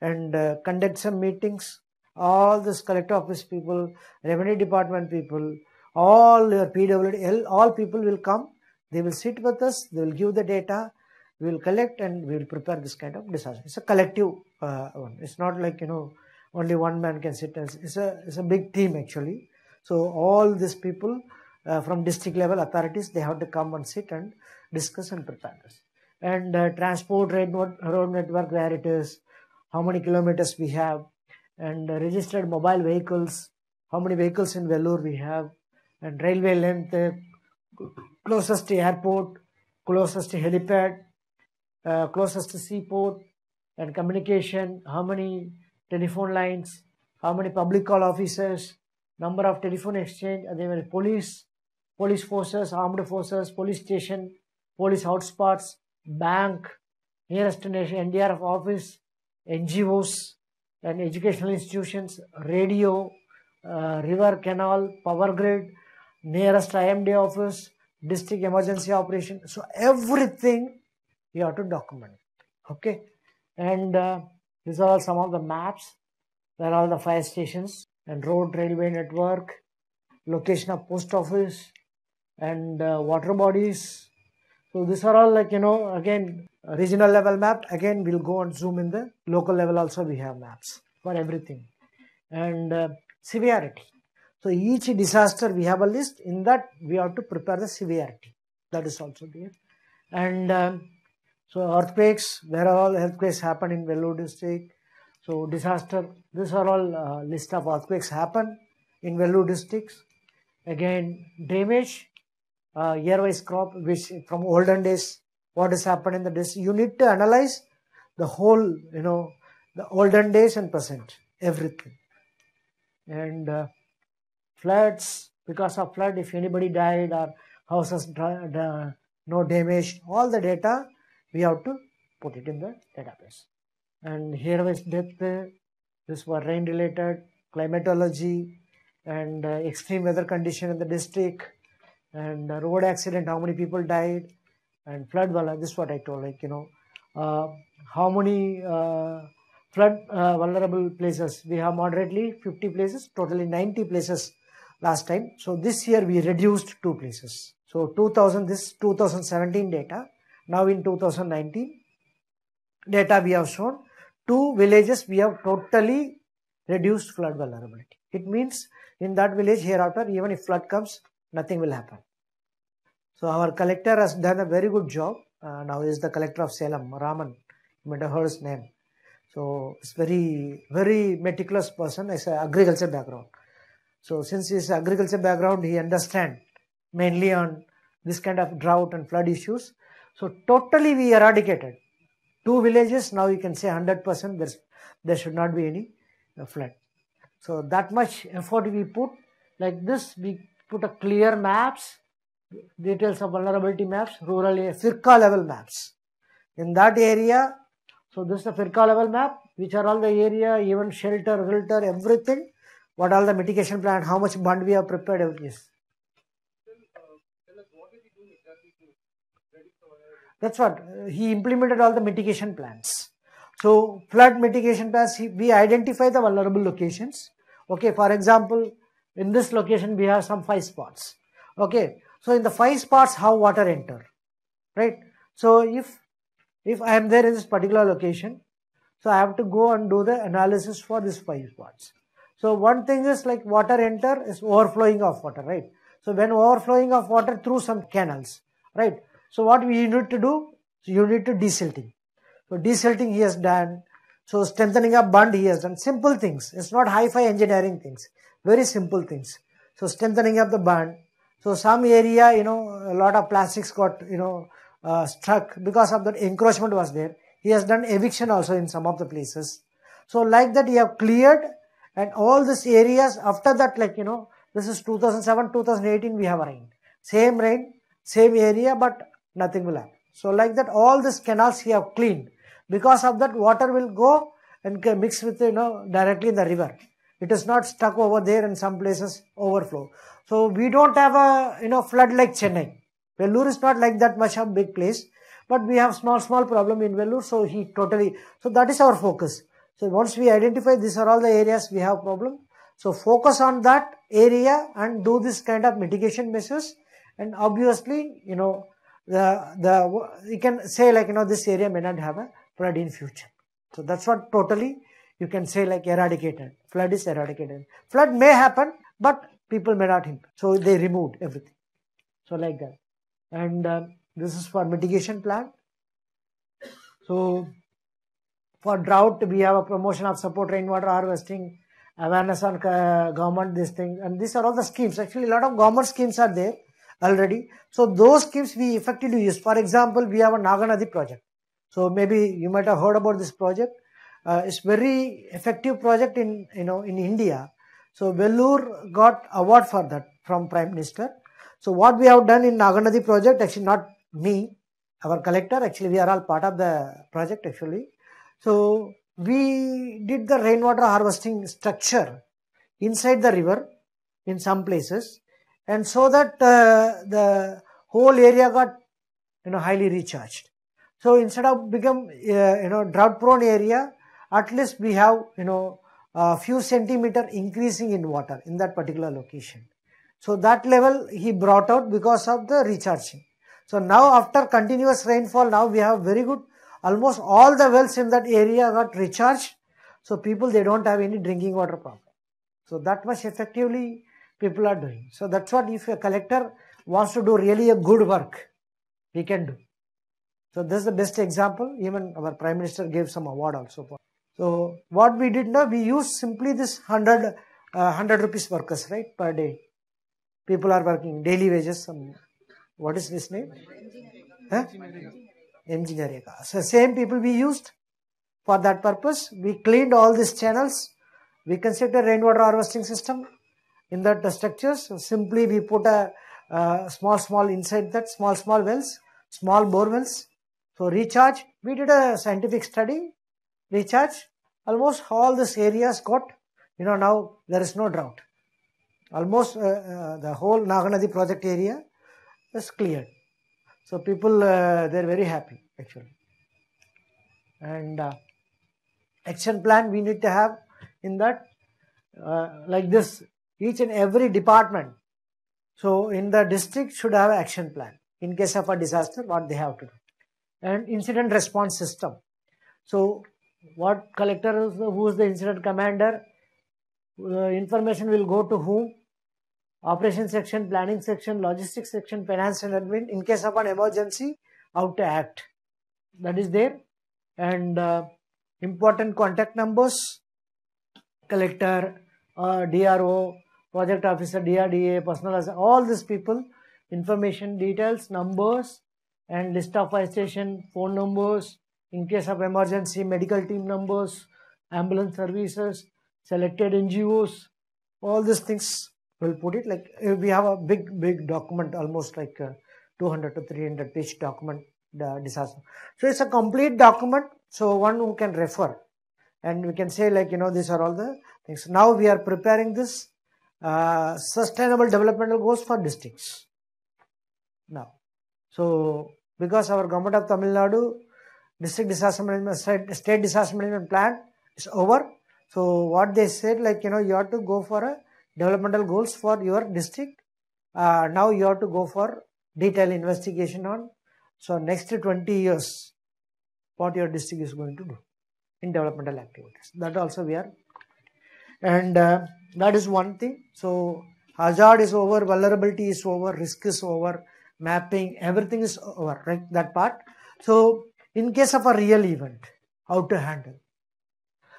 and uh, conduct some meetings. All this collector office people, revenue department people, all your PWD, all people will come. They will sit with us. They will give the data. We will collect and we will prepare this kind of disaster. It's a collective uh, one. It's not like you know only one man can sit. It's a it's a big team actually. So all these people uh, from district level authorities they have to come and sit and discuss and prepare this. And uh, transport road, road network where it is, how many kilometers we have, and uh, registered mobile vehicles, how many vehicles in Vellore we have, and railway length, closest airport, closest helipad, uh, closest seaport, and communication, how many telephone lines, how many public call officers, number of telephone exchange, and then police, police forces, armed forces, police station, police hotspots, bank, nearest nation, NDRF office, NGOs, and educational institutions, radio, uh, river, canal, power grid, nearest IMD office, district emergency operation. So everything you have to document. Okay, and uh, these are all some of the maps. Where are all the fire stations and road railway network, location of post office, and uh, water bodies. So these are all like you know again regional level map. Again we'll go and zoom in the local level also we have maps for everything and uh, severity. So each disaster we have a list. In that we have to prepare the severity. That is also there. And um, so earthquakes, where all earthquakes happen in Vellore district. So disaster, these are all uh, list of earthquakes happen in Vellore districts. Again, damage, uh, year-wise crop, which from olden days, what has happened in the district. You need to analyze the whole, you know, the olden days and present, everything. And uh, floods, because of flood, if anybody died or houses no damage, all the data we have to put it in the database. And here was depth, this was rain related, climatology, and uh, extreme weather condition in the district, and uh, road accident, how many people died, and flood, well, this is what I told, like, you know, uh, how many uh, flood uh, vulnerable places. We have moderately 50 places, totally 90 places last time. So this year we reduced two places. So 2000, this 2017 data. Now in 2019 data we have shown two villages we have totally reduced flood vulnerability. It means in that village hereafter even if flood comes nothing will happen. So our collector has done a very good job. Uh, now is the collector of Salem, Raman. You might have heard his name. So it's very, very meticulous person. It's an agriculture background. So since his agriculture background, he understand mainly on this kind of drought and flood issues. So totally we eradicated two villages. Now you can say 100% there's, there should not be any uh, flood. So that much effort we put like this. We put a clear maps, details of vulnerability maps, rural area, firka level maps. In that area, so this is the firka level map, which are all the area, even shelter, filter, everything. What all the mitigation plan, how much bond we have prepared, everything. That's what he implemented all the mitigation plans. So flood mitigation plans, we identify the vulnerable locations. Okay, for example, in this location we have some five spots. Okay, so in the five spots, how water enter, right? So if if I am there in this particular location, so I have to go and do the analysis for these five spots. So one thing is like water enter is overflowing of water, right? So when overflowing of water through some canals, right? So what we need to do? So you need to desilting. So desilting he has done. So strengthening up bund he has done. Simple things. It's not high-fi engineering things. Very simple things. So strengthening up the bund. So some area, you know, a lot of plastics got, you know, uh, struck because of that encroachment was there. He has done eviction also in some of the places. So like that he have cleared and all these areas after that like you know this is 2007 2018 we have rain. Same rain, same area but nothing will happen. So like that all these canals he have cleaned. Because of that water will go and mix with you know directly in the river. It is not stuck over there in some places overflow. So we don't have a you know flood like Chennai. Vellore is not like that much of big place, but we have small, small problem in Vellore. So he totally, so that is our focus. So once we identify these are all the areas we have problem. So focus on that area and do this kind of mitigation measures. And obviously, you know, the, the, you can say like, you know, this area may not have a flood in future. So that's what totally you can say like eradicated. Flood is eradicated. Flood may happen, but people may not impact. So they removed everything. So like that. And uh, this is for mitigation plan. So for drought, we have a promotion of support rainwater harvesting, awareness on uh, government, this thing. And these are all the schemes. Actually, a lot of government schemes are there already. So those schemes we effectively use. For example, we have a Naganadi project. So maybe you might have heard about this project. Uh, it's very effective project in, you know, in India. So Vellore got award for that from Prime Minister. So what we have done in Naganadi project, actually not me, our collector, actually we are all part of the project actually. So we did the rainwater harvesting structure inside the river in some places and so that uh, the whole area got you know highly recharged. So instead of become uh, you know drought prone area, at least we have you know a few centimeter increasing in water in that particular location. So that level he brought out because of the recharging. So now after continuous rainfall, now we have very good almost all the wells in that area got recharged. So people, they don't have any drinking water problem. So that much effectively people are doing. So that's what if a collector wants to do really a good work, he can do. So this is the best example. Even our prime minister gave some award also for. So what we did now, we use simply this 100, uh, 100 rupees workers, right, per day. People are working daily wages. Some, what is this name? Huh? Engineering. So same people we used for that purpose. We cleaned all these channels. We constructed rainwater harvesting system in that structures. Simply we put a uh, small small inside that small small wells, small bore wells. So recharge. We did a scientific study. Recharge. Almost all these areas got. You know now there is no drought. Almost uh, uh, the whole Naganadi project area is cleared. So people uh, they're very happy actually. And uh, action plan we need to have in that uh, like this each and every department. So in the district should have action plan in case of a disaster what they have to do and incident response system. So what collector who is the incident commander uh, information will go to whom operation section, planning section, logistics section, finance and admin. In case of an emergency, how to act. That is there. And uh, important contact numbers, collector, uh, DRO, project officer, DRDA, personal, all these people, information details, numbers, and list of fire station, phone numbers, in case of emergency, medical team numbers, ambulance services, selected NGOs, all these things we'll put it like uh, we have a big big document almost like 200 to 300 page document the disaster. So it's a complete document so one who can refer. And we can say like you know these are all the things. Now we are preparing this uh, sustainable developmental goals for districts. Now so because our government of tamil nadu district disaster management state, state disaster management plan is over so what they said like you know you have to go for a developmental goals for your district. Uh, now you have to go for detailed investigation on so next 20 years what your district is going to do in developmental activities. That also we are and uh, that is one thing. So hazard is over, vulnerability is over, risk is over, mapping, everything is over, right? That part. So in case of a real event, how to handle.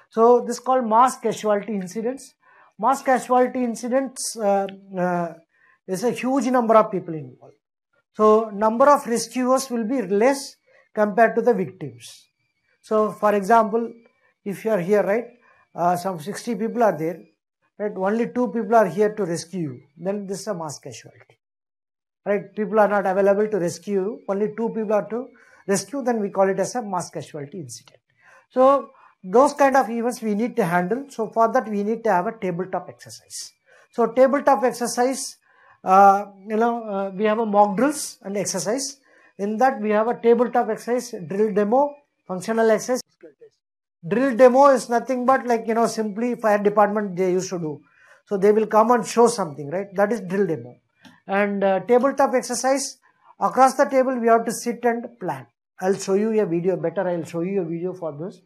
So this is called mass casualty incidents mass casualty incidents uh, uh, is a huge number of people involved. So number of rescuers will be less compared to the victims. So for example, if you are here, right, uh, some 60 people are there, right, only two people are here to rescue you, then this is a mass casualty. Right, people are not available to rescue only two people are to rescue, then we call it as a mass casualty incident. So those kind of events we need to handle. So for that we need to have a tabletop exercise. So tabletop exercise, uh, you know, uh, we have a mock drills and exercise. In that we have a tabletop exercise, drill demo, functional exercise. drill demo is nothing but like you know simply fire department they used to do so they will come and show something right that is drill demo and uh, tabletop exercise across the table we have to sit and plan i'll show you a video better i'll show you a video for this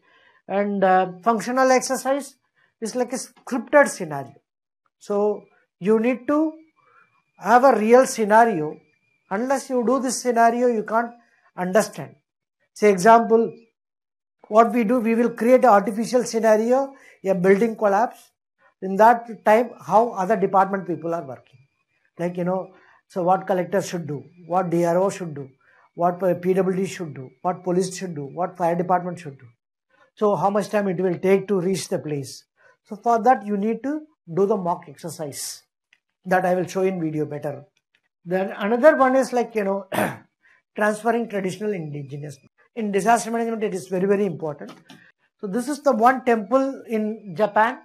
and uh, functional exercise is like a scripted scenario. So you need to have a real scenario. Unless you do this scenario you can't understand. Say example what we do we will create an artificial scenario a building collapse. In that time how other department people are working. Like you know so what collector should do what dro should do what pwd should do what police should do what fire department should do so how much time it will take to reach the place. So for that you need to do the mock exercise that i will show in video better. Then another one is like you know transferring traditional indigenous. In disaster management it is very very important. So this is the one temple in japan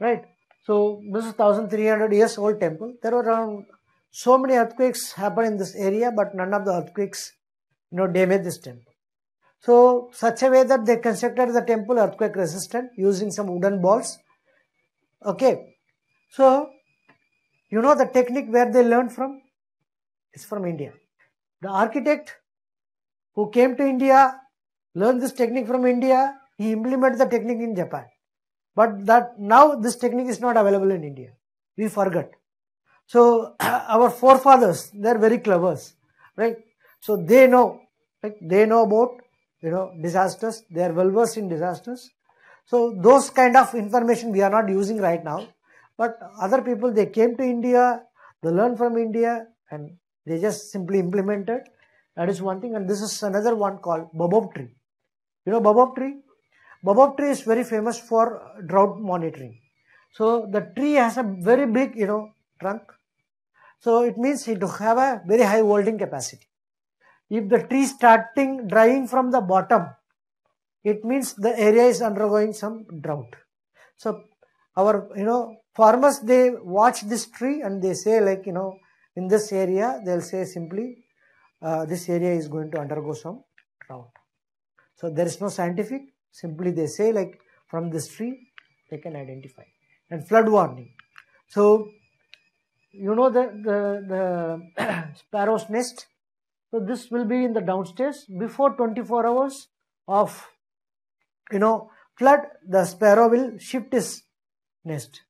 right? So this is 1300 years old temple. There were around so many earthquakes happen in this area but none of the earthquakes you know damage this temple so such a way that they constructed the temple earthquake resistant using some wooden balls okay so you know the technique where they learned from it's from india the architect who came to India, learned this technique from India, he implemented the technique in Japan. But that now this technique is not available in India. We forgot. So our forefathers, they are very clever, right? So they know, like they know about you know disasters. They are well versed in disasters. So those kind of information we are not using right now. But other people they came to India, they learned from India, and they just simply implemented that is one thing. And this is another one called baobab tree. You know baobab tree? Baobab tree is very famous for drought monitoring. So the tree has a very big, you know, trunk. So it means it have a very high holding capacity. If the tree starting drying from the bottom, it means the area is undergoing some drought. So our, you know, farmers, they watch this tree and they say like, you know, in this area, they'll say simply uh, this area is going to undergo some drought. So there is no scientific, simply they say like from this tree they can identify. And flood warning. So you know the, the, the sparrow's nest. So this will be in the downstairs before 24 hours of you know flood the sparrow will shift his nest.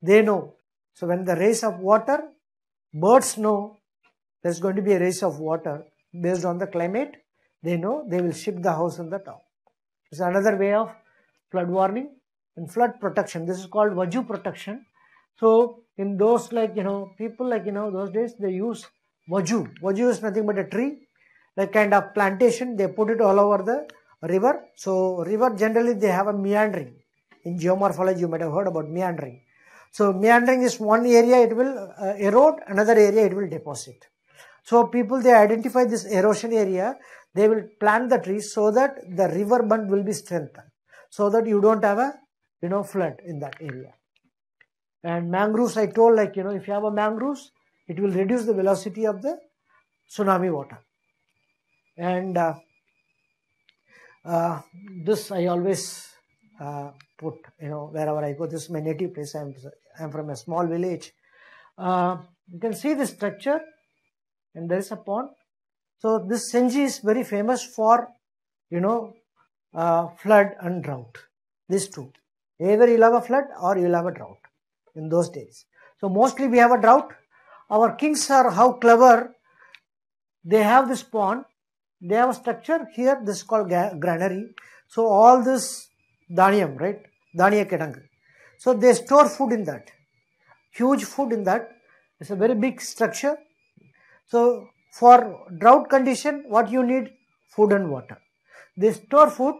They know. So when the race of water, birds know there's going to be a race of water based on the climate. They know they will shift the house in the top. It's another way of flood warning and flood protection. This is called Vaju protection. So in those like you know people like you know those days they use Vaju. Vaju is nothing but a tree, like kind of plantation. They put it all over the river. So river generally they have a meandering. In geomorphology you might have heard about meandering. So meandering is one area it will uh, erode, another area it will deposit. So people they identify this erosion area, they will plant the trees so that the river bund will be strengthened, so that you don't have a you know flood in that area. And mangroves, I told like you know if you have a mangroves, it will reduce the velocity of the tsunami water. And uh, uh, this I always uh, put you know wherever I go. This is my native place. I'm I'm from a small village. Uh, you can see the structure and there is a pond. So this Senji is very famous for, you know, uh, flood and drought. These two. Either you'll have a flood or you'll have a drought in those days. So mostly we have a drought. Our kings are how clever. They have this pond. They have a structure here. This is called granary. So all this dhanium, right? Dhaniya kedang. So they store food in that. Huge food in that. It's a very big structure so for drought condition, what you need? Food and water. They store food.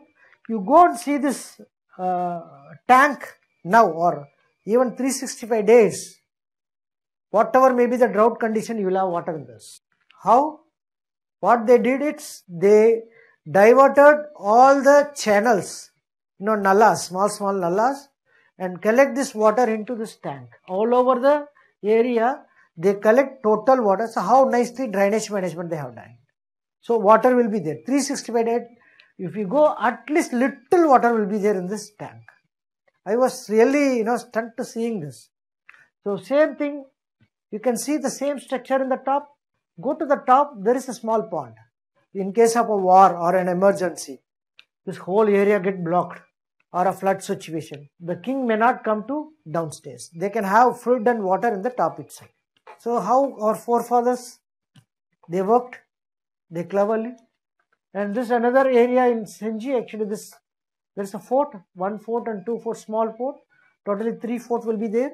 You go and see this uh, tank now or even 365 days. Whatever may be the drought condition, you will have water in this. How? What they did is they diverted all the channels, you know, nallas, small, small nallas, and collect this water into this tank. All over the area, they collect total water. So how nicely drainage management they have done. So water will be there. 365 days if you go, at least little water will be there in this tank. I was really, you know, stunned to seeing this. So same thing, you can see the same structure in the top. Go to the top, there is a small pond. In case of a war or an emergency, this whole area get blocked or a flood situation. The king may not come to downstairs. They can have food and water in the top itself. So how our forefathers, they worked, they cleverly. And this another area in Senji, actually this, there is a fort, one fort and two fort, small fort. Totally three fort will be there.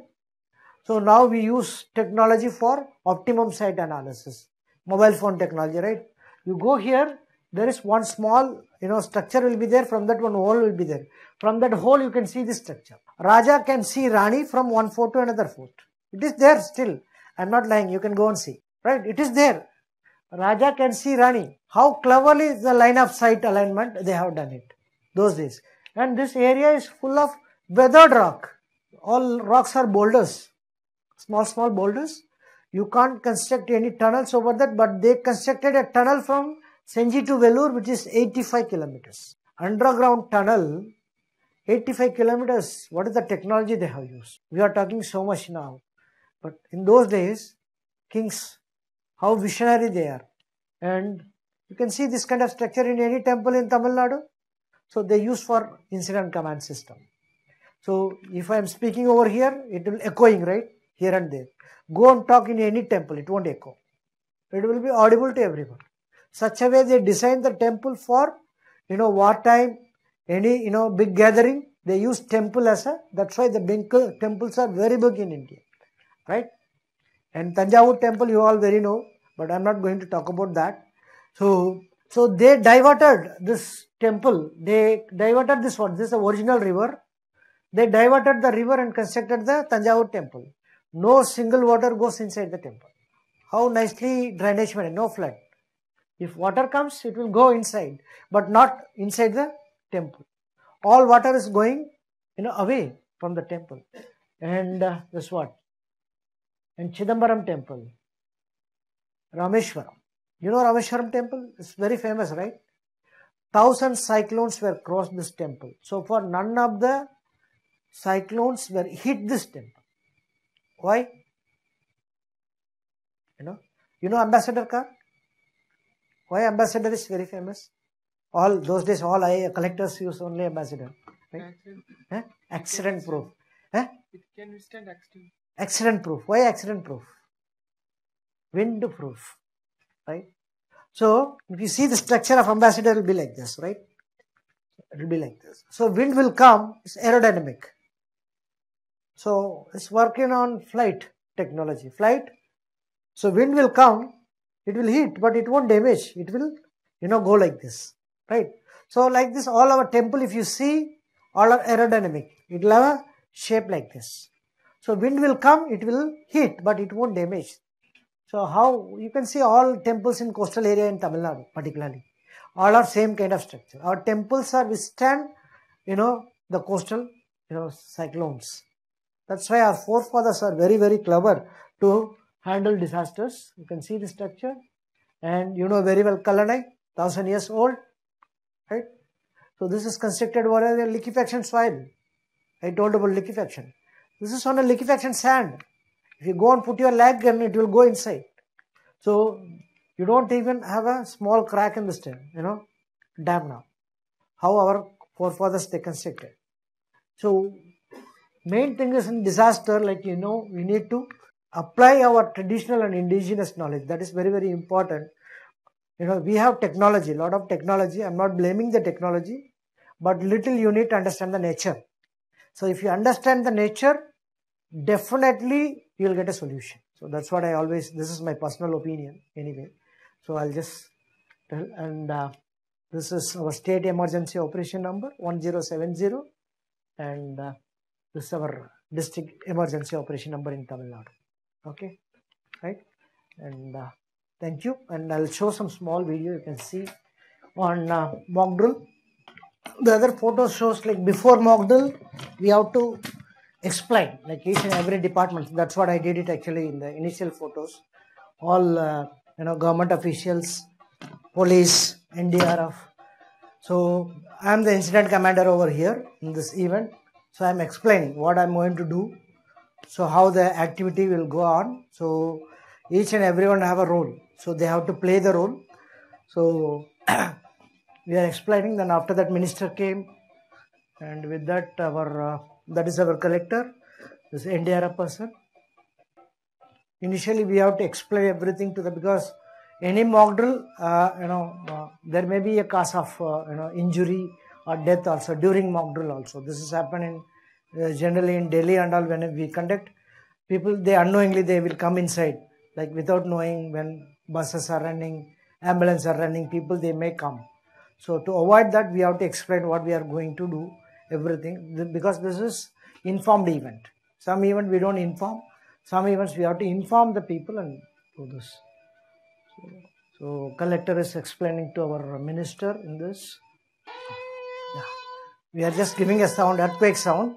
So now we use technology for optimum site analysis. Mobile phone technology, right? You go here, there is one small, you know, structure will be there. From that one hole will be there. From that hole you can see the structure. Raja can see Rani from one fort to another fort. It is there still. I'm not lying. You can go and see. Right? It is there. Raja can see Rani. How cleverly the line of sight alignment they have done it. Those days. And this area is full of weathered rock. All rocks are boulders. Small, small boulders. You can't construct any tunnels over that, but they constructed a tunnel from Senji to Vellore, which is 85 kilometers. Underground tunnel, 85 kilometers. What is the technology they have used? We are talking so much now. But in those days, kings, how visionary they are. And you can see this kind of structure in any temple in Tamil Nadu. So they use for incident command system. So if I am speaking over here, it will echoing, right? Here and there. Go and talk in any temple, it won't echo. It will be audible to everyone. Such a way they designed the temple for, you know, wartime, any, you know, big gathering. They use temple as a, that's why the big uh, temples are very big in India, right? And Tanjavur temple you all very know, but I'm not going to talk about that. So, so they diverted this temple, they diverted this one, this is the original river. They diverted the river and constructed the Tanjavur temple. No single water goes inside the temple. How nicely drainage made, no flood. If water comes, it will go inside, but not inside the temple. All water is going, you know, away from the temple. And uh, this what? And Chidambaram temple, Rameshwaram. You know Rameshwaram temple? It's very famous, right? Thousand cyclones were crossed this temple. So for none of the cyclones were hit this temple. Why? You know, you know ambassador car? Why ambassador is very famous? All those days, all I collectors use only ambassador. Right? Accident. Eh? Accident proof. Eh? It can withstand accident. Accident proof. Why accident proof? Wind proof. Right? So, if you see the structure of ambassador, it will be like this, right? It will be like this. So, wind will come, it's aerodynamic. So, it's working on flight technology. Flight. So, wind will come, it will hit, but it won't damage. It will, you know, go like this, right? So, like this, all our temple, if you see, all are aerodynamic. It will have a shape like this. So, wind will come, it will hit, but it won't damage. So, how you can see all temples in coastal area in Tamil Nadu, particularly, all are same kind of structure. Our temples are withstand, you know, the coastal, you know, cyclones. That's why our forefathers are very, very clever to handle disasters. You can see the structure, and you know very well Kallanai, thousand years old, right? So this is constructed over a liquefaction soil. I told about liquefaction. This is on a liquefaction sand. If you go and put your leg and it will go inside. So you don't even have a small crack in the stem, you know, dam now. How our forefathers they constructed. So main thing is in disaster, like you know, we need to apply our traditional and indigenous knowledge. That is very, very important. You know, we have technology, a lot of technology. I'm not blaming the technology, but little you need to understand the nature. So if you understand the nature, definitely you will get a solution. So that's what I always, this is my personal opinion anyway. So I'll just tell, and uh, this is our state emergency operation number 1070 and uh, this is our district emergency operation number in Tamil Nadu. Okay, right? And uh, thank you. And I'll show some small video you can see on uh, mock drill. The other photo shows like before mock drill, we have to explain like each and every department. That's what I did it actually in the initial photos. All uh, you know government officials, police, NDRF, So I am the incident commander over here in this event. So I am explaining what I am going to do. So how the activity will go on. So each and everyone have a role. So they have to play the role. So we are explaining. Then after that, minister came, and with that, our uh, that is our collector, this NDRF person. Initially, we have to explain everything to the because any mock drill, uh, you know, uh, there may be a cause of uh, you know injury or death also during mock drill also. This is happening uh, generally in Delhi and all when we conduct. People they unknowingly they will come inside like without knowing when buses are running, ambulance are running, people they may come. So to avoid that, we have to explain what we are going to do, everything because this is informed event. Some event we don't inform, some events we have to inform the people and do this. So, so collector is explaining to our minister in this. We are just giving a sound, earthquake sound.